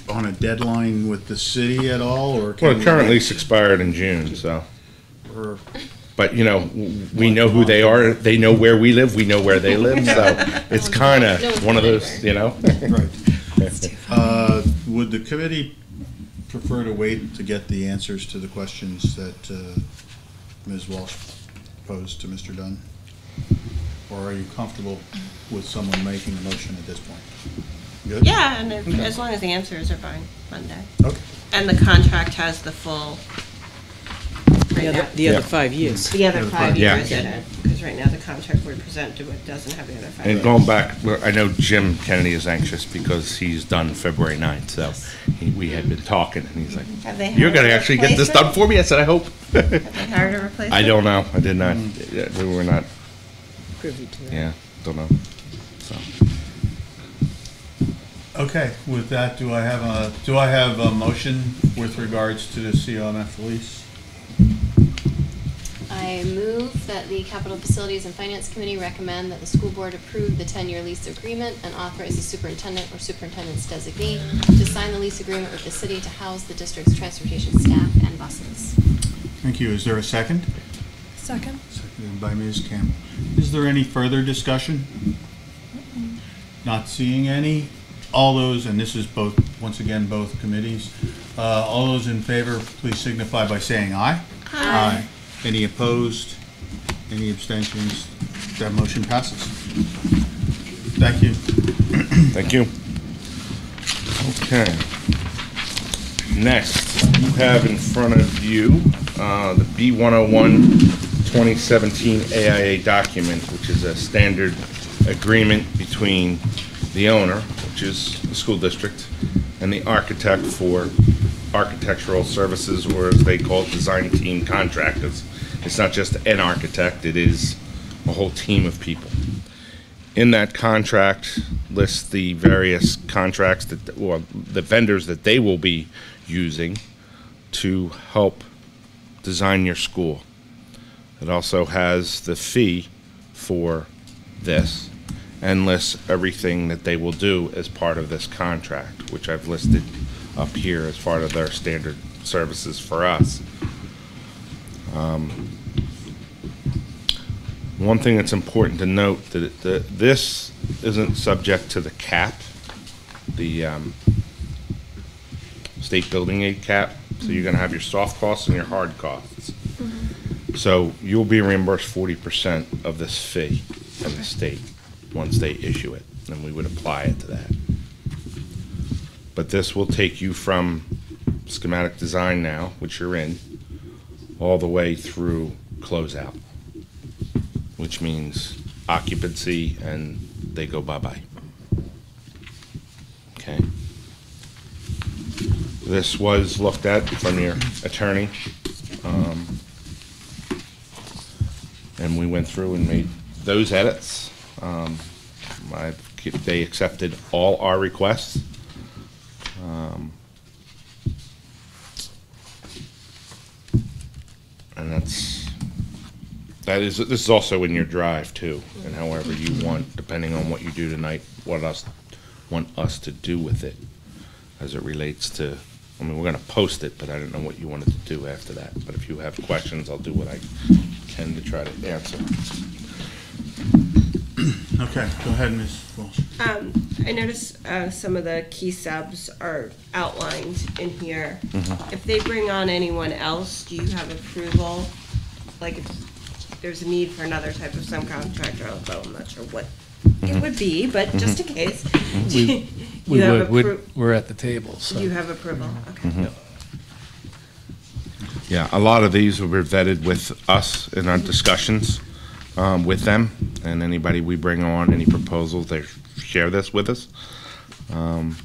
on a deadline with the city at all, or? can Well, the we- current lease expired in June, so, or- but you know, w- we know who they are, they know where we live, we know where they live, so [LAUGHS] it's kinda one of those, you know? Right. [LAUGHS] Uh, Would the committee prefer to wait to get the answers to the questions that uh, Ms. Walsh posed to Mr. Dunn? Or are you comfortable with someone making a motion at this point? Good? Yeah, and if- as long as the answers are by Monday. Okay. And the contract has the full, The other, the Yeah. other five years. the other Yeah, five yeah. years in it. Because right now the contract we present to it doesn't have the other five And years. going back, well, I know Jim Kennedy is anxious because he's done February 9th, so he- we had been talking, and he's like, Have they you're gonna actually get this done for me? I said, I hope. Have they hired a replacement? I don't know, I did not, mm. yeah, we were not, Privy to that. yeah, don't know, so. Okay, with that, do I have a, do I have a motion with regards to the COMF lease? I move that the Capital Facilities and Finance Committee recommend that the school board approve the ten-year lease agreement and authorize the superintendent or superintendent's designee to sign the lease agreement with the city to house the district's transportation staff and buses. Thank you. Is there a second? Second. Seconded by Ms. Campbell. Is there any further discussion? Not seeing any. All those, and this is both, once again, both committees, uh, all those in favor, please signify by saying aye. Aye. Any opposed? Any abstentions? That motion passes. Thank you. Thank you. Okay. Next, you have in front of you, uh, the B 101 2017 AIA document, which is a standard agreement between the owner, which is the school district, and the architect for architectural services, or as they call it, design team contractors. It's not just an architect, it is a whole team of people in that contract lists the various contracts that, or the vendors that they will be using to help design your school. It also has the fee for this and lists everything that they will do as part of this contract, which I've listed up here as part of their standard services for us. Um, one thing that's important to note that it- that this isn't subject to the cap, the um, state building aid cap. So you're gonna have your soft costs and your hard costs. So you'll be reimbursed forty percent of this fee from the state once they issue it, and we would apply it to that. But this will take you from schematic design now, which you're in, all the way through closeout which means occupancy and they go bye-bye. Okay. This was looked at from your attorney. um, And we went through and made those edits. Um, I, they accepted all our requests. Um, And that's, that is, this is also in your drive too, and however you want, depending on what you do tonight, what us, want us to do with it as it relates to, I mean, we're gonna post it, but I don't know what you wanted to do after that. But if you have questions, I'll do what I can to try to answer. [CLEARS THROAT] Okay, go ahead, Ms. Walsh. Um, I notice uh, some of the key subs are outlined in here. Mm-hmm. If they bring on anyone else, do you have approval? Like, if there's a need for another type of subcontractor, although I'm not sure what Mm-hmm. it would be, but just in case. We- [LAUGHS] We You have would, appro- we'd- we're at the table, so. You have approval, okay. Mm-hmm. Yeah, a lot of these were vetted with us in our discussions um, with them, and anybody we bring on, any proposals, they share this with us. Um,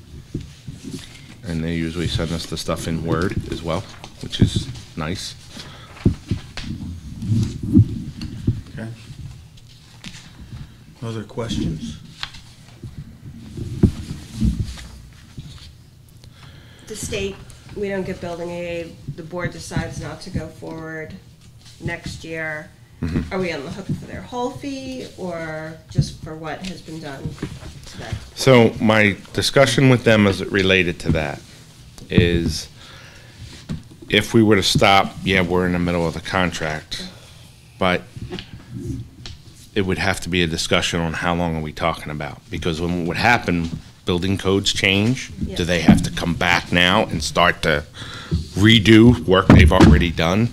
And they usually send us the stuff in Word as well, which is nice. Okay. Other questions? The state, we don't get building aid, the board decides not to go forward next year. Mm-hmm. Are we on the hook for their whole fee or just for what has been done today? So my discussion with them as it related to that is if we were to stop, yeah, we're in the middle of the contract, but it would have to be a discussion on how long are we talking about? Because when what would happen, building codes change. Yeah. Do they have to come back now and start to redo work they've already done?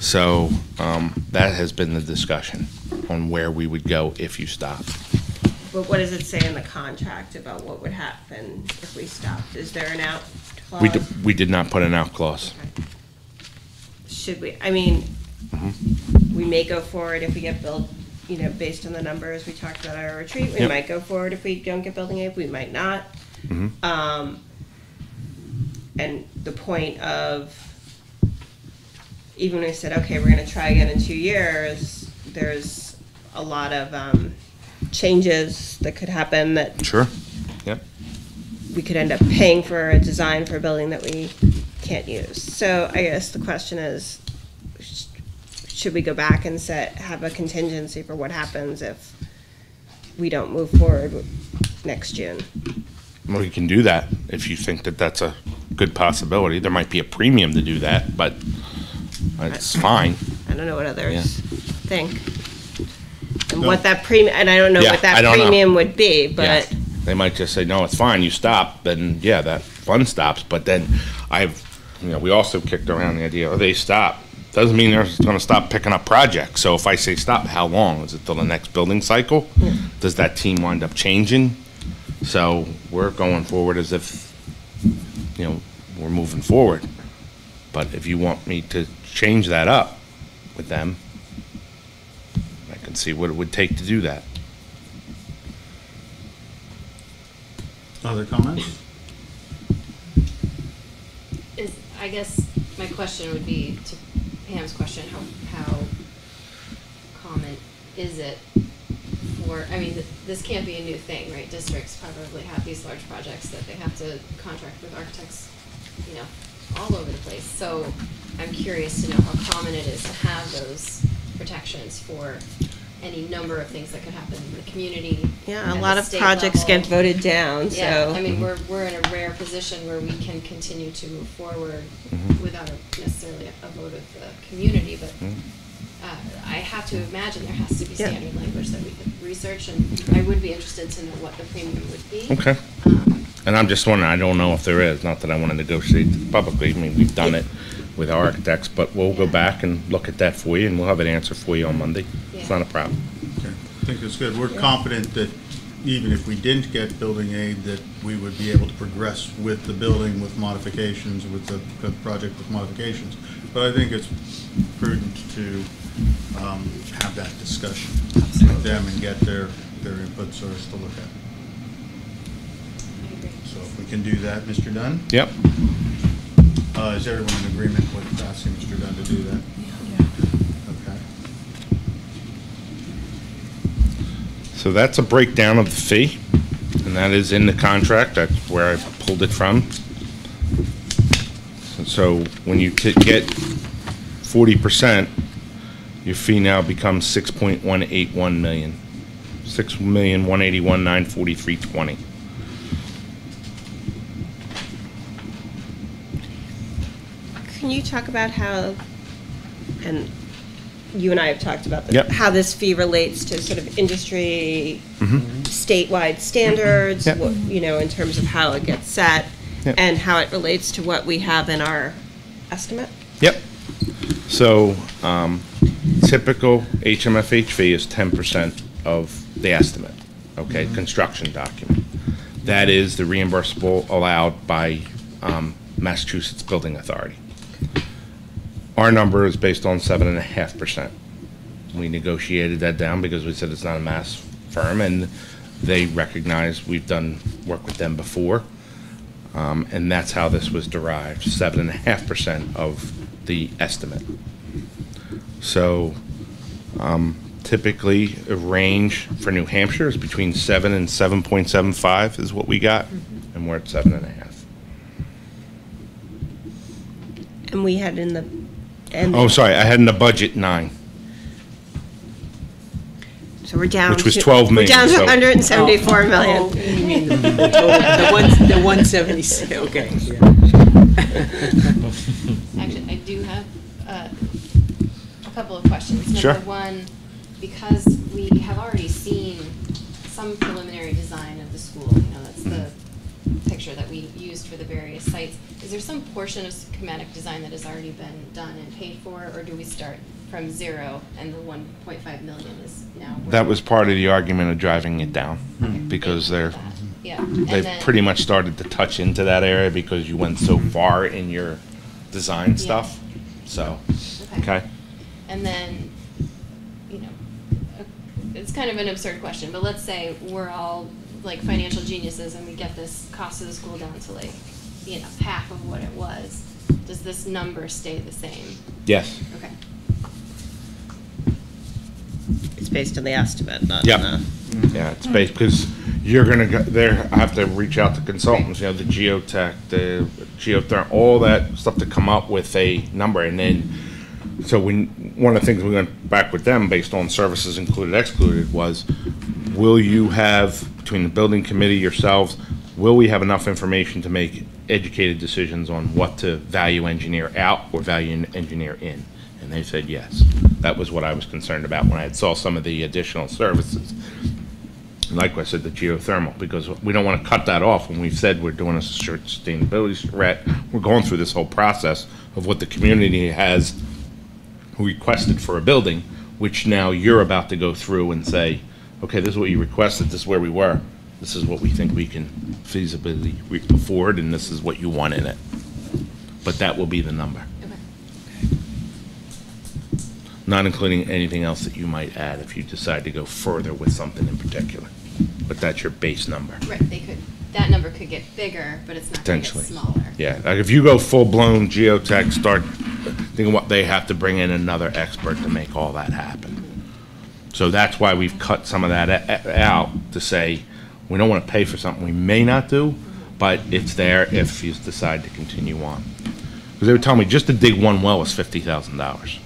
So, um, that has been the discussion on where we would go if you stop. But what does it say in the contract about what would happen if we stopped? Is there an out We, clause? d- we did not put an out clause. Should we, I mean, Mm-hmm. we may go forward if we get built, you know, based on the numbers we talked about at our retreat. We Yep. might go forward if we don't get building aid, we might not. Mhm. Um, and the point of, even when we said, okay, we're gonna try again in two years, there's a lot of, um, changes that could happen that Sure. Yep. we could end up paying for a design for a building that we can't use. So I guess the question is, sh- should we go back and set, have a contingency for what happens if we don't move forward next June? Well, you can do that if you think that that's a good possibility. There might be a premium to do that, but it's fine. I don't know what Yeah. others think. And No. what that premium, and I don't know Yeah, what I that don't know. premium would be, Yeah. but They might just say, no, it's fine, you stop, then, yeah, that fund stops. But then I've, you know, we also kicked around the idea, oh, they stop. Doesn't mean they're gonna stop picking up projects. So if I say stop, how long? Is it till the next building cycle? Does that team wind up changing? So we're going forward as if, you know, we're moving forward. But if you want me to change that up with them, I can see what it would take to do that. Other comments? Is, I guess my question would be to Pam's question, how, how common is it for, I mean, th- this can't be a new thing, right? Districts probably have these large projects that they have to contract with architects, you know, all over the place. So I'm curious to know how common it is to have those protections for any number of things that could happen in the community. yeah, a lot of projects level. get voted down, Yeah, I so. mean, we're, we're in a rare position where we can continue to move forward Mhm. without a- necessarily a vote of the community, but Mhm. uh, I have to imagine there has to be Yeah. standard language that we could research, and I would be interested to know what the premium would be. Okay. Um, And I'm just wondering, I don't know if there is, not that I want to negotiate publicly, I mean, we've done it with our architects, but we'll go back and look at that for you, and we'll have an answer for you on Monday. It's not a problem. Okay, I think it's good. We're confident that even if we didn't get building aid, that we would be able to progress with the building with modifications, with the, the project with modifications. But I think it's prudent to, um, have that discussion with them and get their, their input so as to look at. I agree. So if we can do that, Mr. Dunn? Yep. Uh, is everyone in agreement with asking Mr. Dunn to do that? Yeah. Okay. So that's a breakdown of the fee, and that is in the contract, that's where I pulled it from. So when you get forty percent, your fee now becomes six point one eight one million. Six million, one eighty-one, nine forty-three, twenty. Can you talk about how, and you and I have talked about this, Yep. how this fee relates to sort of industry Mm-hmm. statewide standards, Yep. what- you know, in terms of how it gets set, Yep. and how it relates to what we have in our estimate? Yep. So, um, typical HMFH fee is ten percent of the estimate, okay, construction document. That is the reimbursable allowed by, um, Massachusetts Building Authority. Our number is based on seven and a half percent. We negotiated that down because we said it's not a mass firm, and they recognize we've done work with them before. Um, and that's how this was derived, seven and a half percent of the estimate. So, um, typically, a range for New Hampshire is between seven and seven point seven five is what we got, and we're at seven and a half. And we had in the, and. Oh, sorry, I had in the budget nine. So we're down. Which was to- 12 million, We're down to so- hundred and seventy-four Oh, million. you mean the the the one, the one seventy-six, okay. [LAUGHS] Actually, I do have uh, a couple of questions. Sure. Number one, because we have already seen some preliminary design of the school, you know, that's the picture that we used for the various sites. Is there some portion of schematic design that has already been done and paid for, or do we start from zero and the one point five million is now? where- That was part of the argument of driving it down, hmm. because they're, Yeah. they've then- pretty much started to touch into that area because you went so far in your design Yeah. stuff, so, okay? And then, you know, it's kind of an absurd question, but let's say we're all like financial geniuses and we get this cost of the school down to like, you know, half of what it was. Does this number stay the same? Yes. Okay. It's based on the estimate, not Yep. on uh, Yeah, it's based, because you're gonna go, there, I have to reach out to consultants, you know, the geotech, the geotherm, all that stuff to come up with a number, and then, so when, one of the things we went back with them, based on services included, excluded, was, will you have, between the building committee, yourselves, will we have enough information to make educated decisions on what to value engineer out or value engineer in? And they said yes. That was what I was concerned about when I had saw some of the additional services like I said, the geothermal, because we don't want to cut that off when we've said we're doing a sustainability threat. We're going through this whole process of what the community has requested for a building, which now you're about to go through and say, okay, this is what you requested, this is where we were. This is what we think we can feasibly afford, and this is what you want in it. But that will be the number, Okay. not including anything else that you might add if you decide to go further with something in particular. But that's your base number. Right, they could, that number could get bigger, but it's not gonna get smaller. Yeah, like if you go full-blown geotech, start thinking what, they have to bring in another expert to make all that happen. Mm-hmm. So that's why we've cut some of that out to say, we don't want to pay for something we may not do, but it's there if you decide to continue on. Because they were telling me just to dig one well was fifty thousand dollars.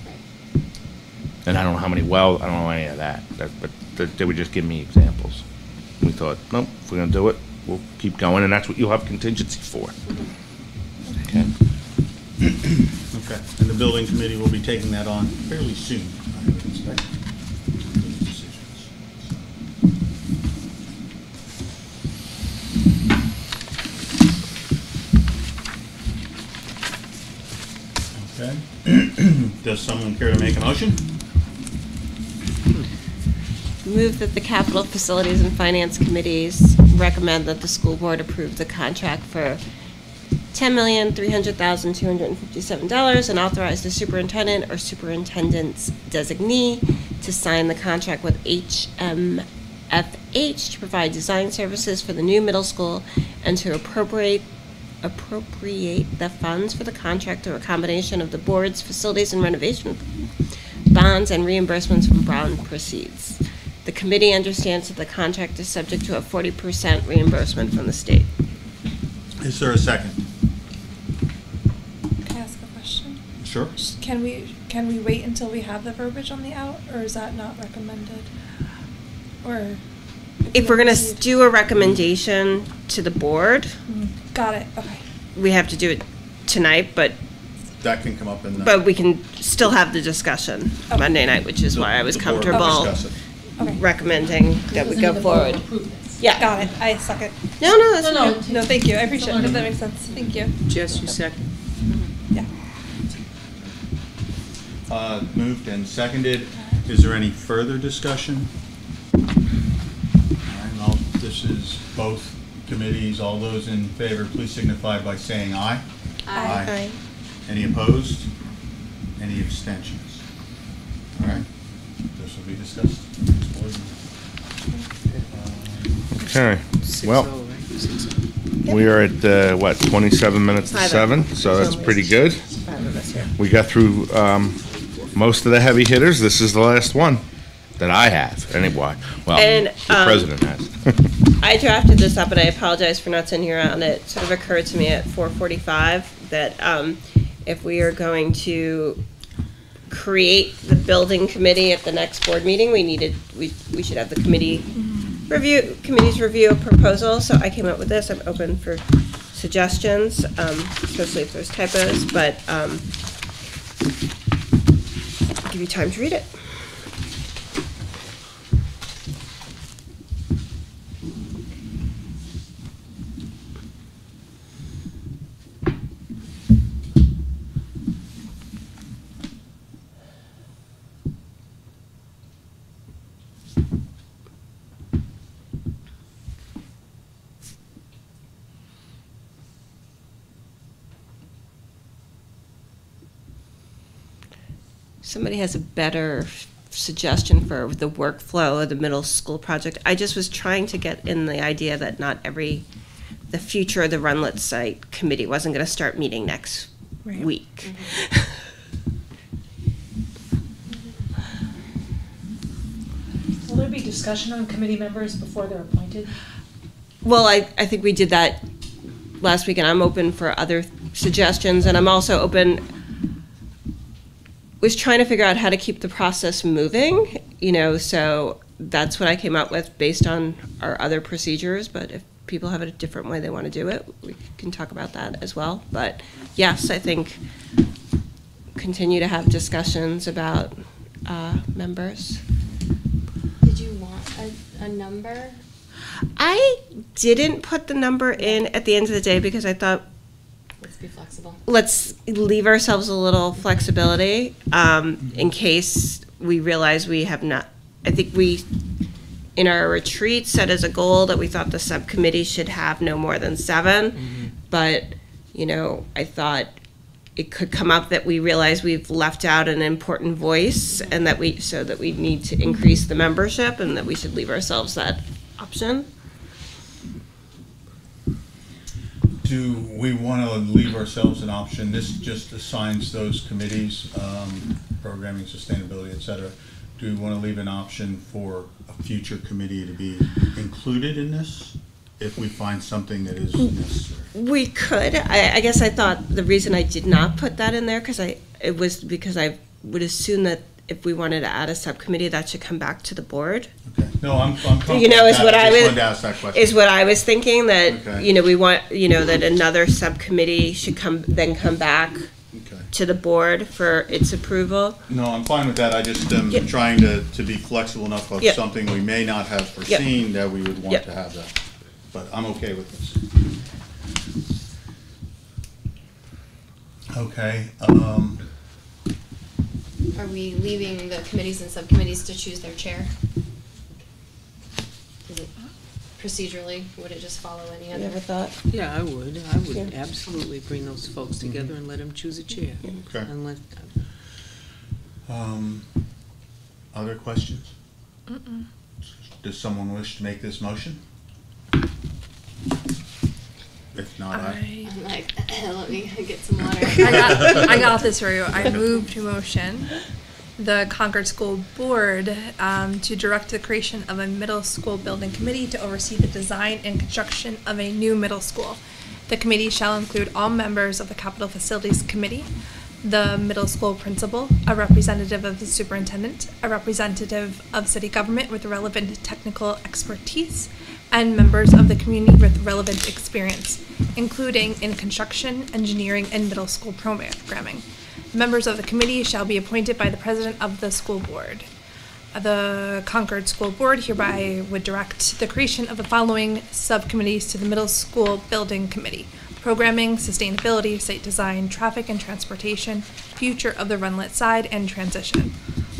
And I don't know how many wells, I don't know any of that, that- but they- they would just give me examples. We thought, nope, if we're gonna do it, we'll keep going, and that's what you'll have contingency for. Okay. Okay, and the building committee will be taking that on fairly soon, I would expect. these decisions. Okay. [CLEARS THROAT] Does someone care to make a motion? Move that the capital facilities and finance committees recommend that the school board approve the contract for ten million, three hundred thousand, two hundred and fifty-seven dollars and authorize the superintendent or superintendent's designee to sign the contract with HMFH to provide design services for the new middle school and to appropriate appropriate the funds for the contract through a combination of the board's facilities and renovation bonds and reimbursements from Brown proceeds. The committee understands that the contract is subject to a forty percent reimbursement from the state. Is there a second? Can I ask a question? Sure. Can we, can we wait until we have the verbiage on the out, or is that not recommended? Or? If we're gonna do a recommendation to the board, Mm, Got it, okay. we have to do it tonight, but, That can come up in the. but we can still have the discussion Monday night, which is why I was The board will comfortable discuss it. Okay. recommending that we go forward. Yeah. Got it. I suck it. No, no, that's No, no. okay. No, thank you. I appreciate it. That makes sense. Thank you. Jess, you second? Yeah. Uh, Moved and seconded. Is there any further discussion? All right, This is both committees. All those in favor, please signify by saying aye. Aye. Any opposed? Any abstentions? All right, this will be discussed. next board meeting. Okay, well, oh, right? Six oh. we are at, uh, what, 27 minutes to 7, so that's pretty good. Five of us here. We got through um, most of the heavy hitters. This is the last one that I have, anyway. Well, And, the um, president has. [LAUGHS] I drafted this up, and I apologize for not sending you around. It sort of occurred to me at 4:45 that um, if we are going to create the building committee at the next board meeting, we needed we we should have the committee review committee's review of proposals. So I came up with this. I'm open for suggestions, um, especially if there's typos. But um, give you time to read it. Somebody has a better suggestion for the workflow of the middle school project. I just was trying to get in the idea that not every, the future of the Rundlett site committee wasn't gonna start meeting next Right. week. Mm-hmm. Will there be discussion on committee members before they're appointed? Well, I, I think we did that last week, and I'm open for other suggestions, and I'm also open, was trying to figure out how to keep the process moving, you know, so that's what I came up with based on our other procedures, but if people have a different way they want to do it, we can talk about that as well. But yes, I think continue to have discussions about uh, members. Did you want a, a number? I didn't put the number in at the end of the day because I thought Let's be flexible. let's leave ourselves a little flexibility um, in case we realize we have not. I think we, in our retreat, set as a goal that we thought the subcommittee should have no more than 7 But, you know, I thought it could come up that we realize we've left out an important voice and that we, so that we need to increase the membership and that we should leave ourselves that option. Do we want to leave ourselves an option? This just assigns those committees, um, programming, sustainability, et cetera. Do we want to leave an option for a future committee to be included in this if we find something that is necessary? We could. I, I guess I thought the reason I did not put that in there because I it was because I would assume that if we wanted to add a subcommittee, that should come back to the board. Okay. No, I'm, I'm You know, is what I was- wanted to ask that question. Is what I was thinking that Okay. you know we want you know that another subcommittee should come then come back Okay. to the board for its approval. No, I'm fine with that. I just am Yep. trying to, to be flexible enough of Yep. something we may not have foreseen that we would want Yep. to have that. But I'm okay with this. Okay, um, Are we leaving the committees and subcommittees to choose their chair? Is it procedurally, would it just follow any You other? ever thought? Yeah, I would. I would Yeah. absolutely bring those folks together and let them choose a chair. okay. And let, Um, other questions? Does someone wish to make this motion? If not, I. I'm like, [LAUGHS] let me get some water. I got, I got this for you. I move to motion the Concord School Board um, to direct the creation of a middle school building committee to oversee the design and construction of a new middle school. The committee shall include all members of the Capital Facilities Committee, the middle school principal, a representative of the superintendent, a representative of city government with relevant technical expertise, and members of the community with relevant experience, including in construction, engineering, and middle school programming. Members of the committee shall be appointed by the president of the school board. The Concord School Board hereby would direct the creation of the following subcommittees to the Middle School Building Committee. Programming, Sustainability, Site Design, Traffic and Transportation, Future of the Rundlett Side, and Transition.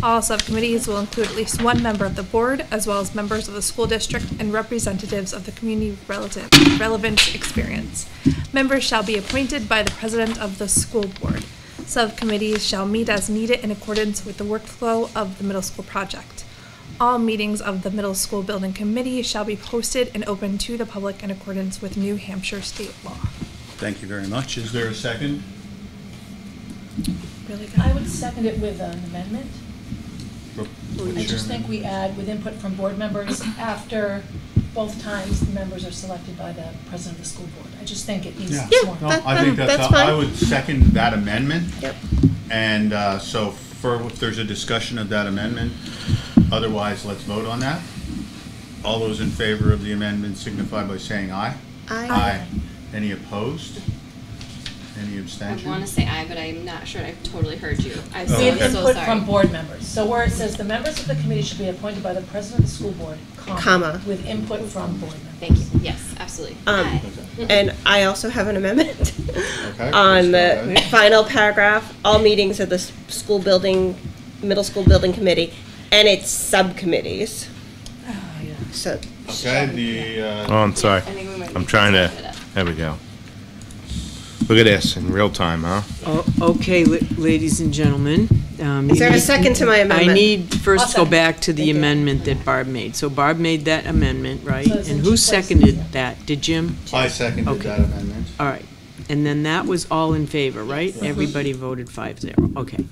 All subcommittees will include at least one member of the board, as well as members of the school district and representatives of the community relative, relevant experience. Members shall be appointed by the president of the school board. Subcommittees shall meet as needed in accordance with the workflow of the middle school project. All meetings of the middle school building committee shall be posted and open to the public in accordance with New Hampshire state law. Thank you very much. Is there a second? Really good. I would second it with an amendment. I just think we add with input from board members after both times the members are selected by the president of the school board. I just think it needs Yeah. more. No, That- I think that- that's, that's how- I would second that amendment. Yep. And uh, so for, if there's a discussion of that amendment, otherwise, let's vote on that. All those in favor of the amendment signify by saying aye. Aye. Any opposed? Any abstentions? I abstention? want to say aye, but I'm not sure I totally heard you. I'm Oh, so, With okay. so input sorry. from board members. So where it says the members of the committee should be appointed by the president of the school board, comma. Comma. With input from board members. Thank you. Yes, absolutely. Um, aye. [LAUGHS] And I also have an amendment. [LAUGHS] Okay, On let's go the final paragraph, all meetings of the s- school building, middle school building committee and its subcommittees. So. Okay, the, uh, Oh, I'm sorry. I think we might I'm need trying to, set it up. There we go. Look at this, in real time, huh? Oh, Okay, la- ladies and gentlemen. um, Is there a you- second to my amendment? I need first to go back to the Thank you. amendment that Barb made. So Barb made that amendment, right? So it's in And two who places, seconded yeah. that? Did Jim? I seconded Okay. that amendment. All right. And then that was all in favor, right? Everybody voted five zero. Okay.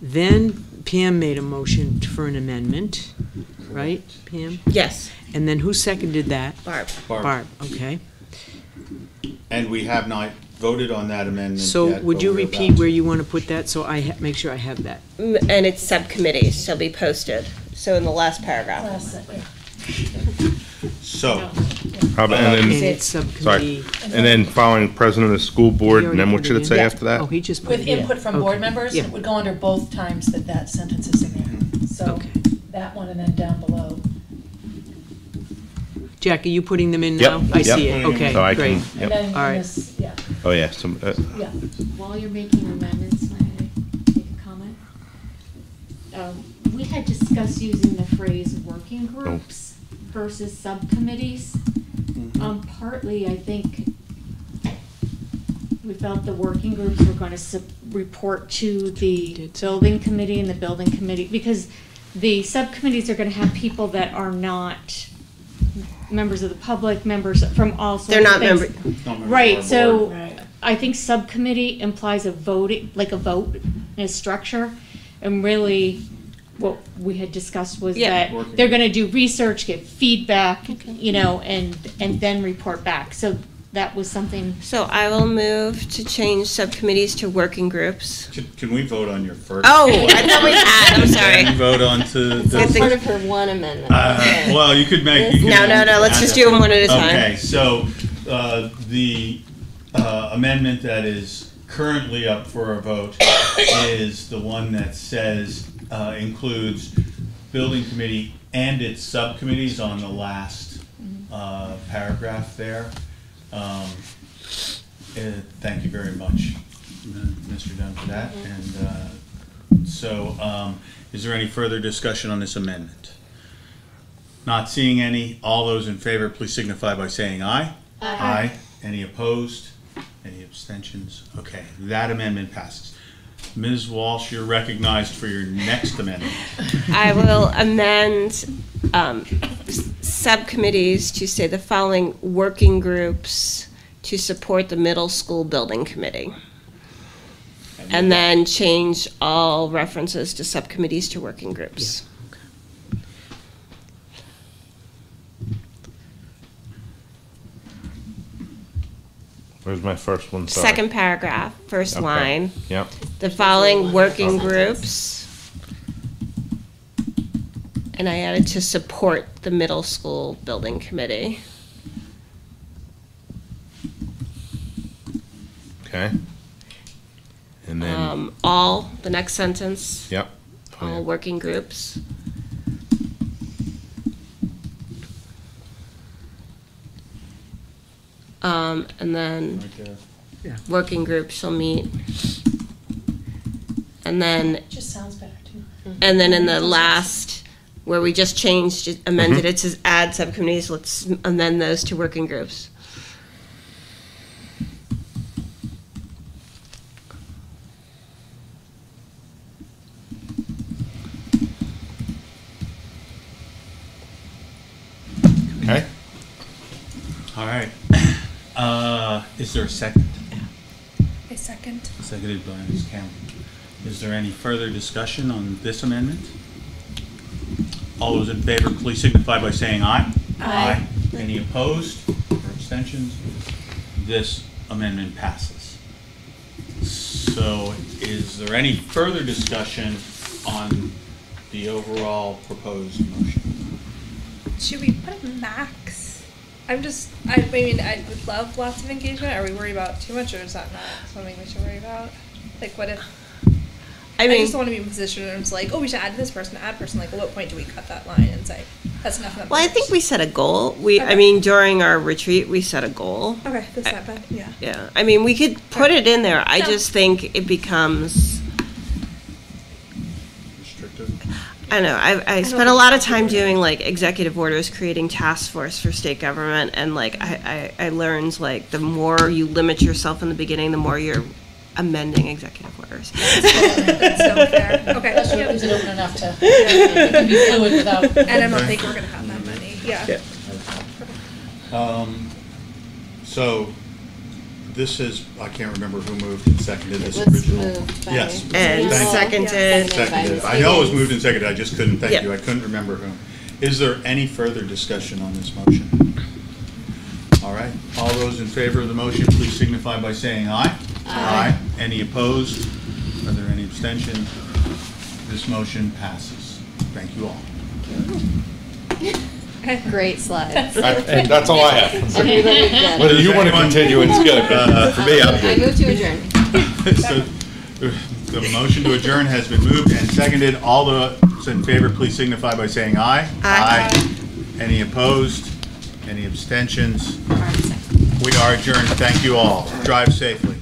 Then Pam made a motion for an amendment, right, Pam? Yes, And then who seconded that? Barb. Barb, okay. And we have not voted on that amendment So yet, would but you we're repeat about where to. you want to put that, so I ha- make sure I have that? M- And its subcommittees shall be posted. So in the last paragraph. So, How about, And and then, its subcommittee. and then following president of the school board, and then what should it it say Yeah. after that? Oh, he just put With it in. input from Okay. board members, Yeah. it would go under both times that that sentence is in there. Mm-hmm. So Okay. that one and then down below. Jack, are you putting them in Yep, now? I see it, okay, So I great. can, And yep, then All right. this, yeah, oh, yeah, some, uh, yeah. While you're making amendments, may I make a comment? Um, We had discussed using the phrase working groups versus subcommittees. Um, partly, I think, we felt the working groups were gonna sub- report to the Did. building committee and the building committee, because the subcommittees are gonna have people that are not members of the public, members from all sorts They're not things. member, not members Right, so. Right. I think subcommittee implies a voting, like a vote in a structure. And really, what we had discussed was Yeah. that they're gonna do research, get feedback, you know, and, and then report back. So that was something, so I will move to change subcommittees to working groups. Can- Can we vote on your first? Oh, I thought we had, I'm Then sorry. vote on to I It's part of her one amendment. Uh, Well, you could make. you No, could no, no, let's just do them one at a time. Okay, so uh, the uh, amendment that is currently up for a vote is the one that says, uh, includes building committee and its subcommittees on the last uh, paragraph there. Um, uh, Thank you very much, Mr. Dunn, for that. And uh, so, um, is there any further discussion on this amendment? Not seeing any, all those in favor, please signify by saying aye. Aye. Any opposed? Any abstentions? Okay, that amendment passes. Ms. Walsh, you're recognized for your next amendment. I will amend um, subcommittees to say the following working groups to support the middle school building committee. And then change all references to subcommittees to working groups. Where's my first one, sorry? Second paragraph, first Okay. line, Yep, the following working groups. And I added to support the middle school building committee. okay. And then, Um, all, the next sentence, yep. Oh, all working groups. Um, and then Right there. working groups shall meet. And then, It just sounds better too. and then in the last, where we just changed, amended it to add subcommittees, let's amend those to working groups. Okay? All right. Uh, is there a second? A second. Seconded by Ms. Cameron. Is there any further discussion on this amendment? All those in favor, please signify by saying aye. Aye. Any opposed or abstentions? This amendment passes. So is there any further discussion on the overall proposed motion? Should we put a max? I'm just, I, I mean, I would love lots of engagement. Are we worried about too much, or is that not something we should worry about? Like, what if? I mean, I, just don't want to be in a position where it's like, oh, we should add this person, add person. Like, at what point do we cut that line and say that's enough? Numbers? well, I think we set a goal. We, I mean, during our retreat, we set a goal. Okay, that's not bad. Yeah. Yeah, I mean, we could put it in there. I No. just think it becomes, I don't know, I, I spent a lot of time doing like executive orders, creating task force for state government, and like, I, I, I learned like the more you limit yourself in the beginning, the more you're amending executive orders. [LAUGHS] That's so fair. Okay. That's what yep. leaves it open enough to, it can be fluid without. And I don't Okay. think we're gonna have that many. Yeah. Um, so, this is, I can't remember who moved and seconded this Let's original. move by. Yes. And Thank you. seconded, Seconded. I know it was moved and seconded, I just couldn't, thank Yep. you, I couldn't remember whom. Is there any further discussion on this motion? All right, all those in favor of the motion, please signify by saying aye. Aye. Any opposed? Are there any abstentions? This motion passes. Thank you all. [LAUGHS] [LAUGHS] Great slide. I- That's all I have. [LAUGHS] Everybody. Whether you want to continue, it's good. Uh, For me, I'm I good. move to adjourn. [LAUGHS] So, the motion to adjourn has been moved and seconded. All those in favor, please signify by saying aye. Aye. Any opposed? Any abstentions? We are adjourned. Thank you all. Drive safely.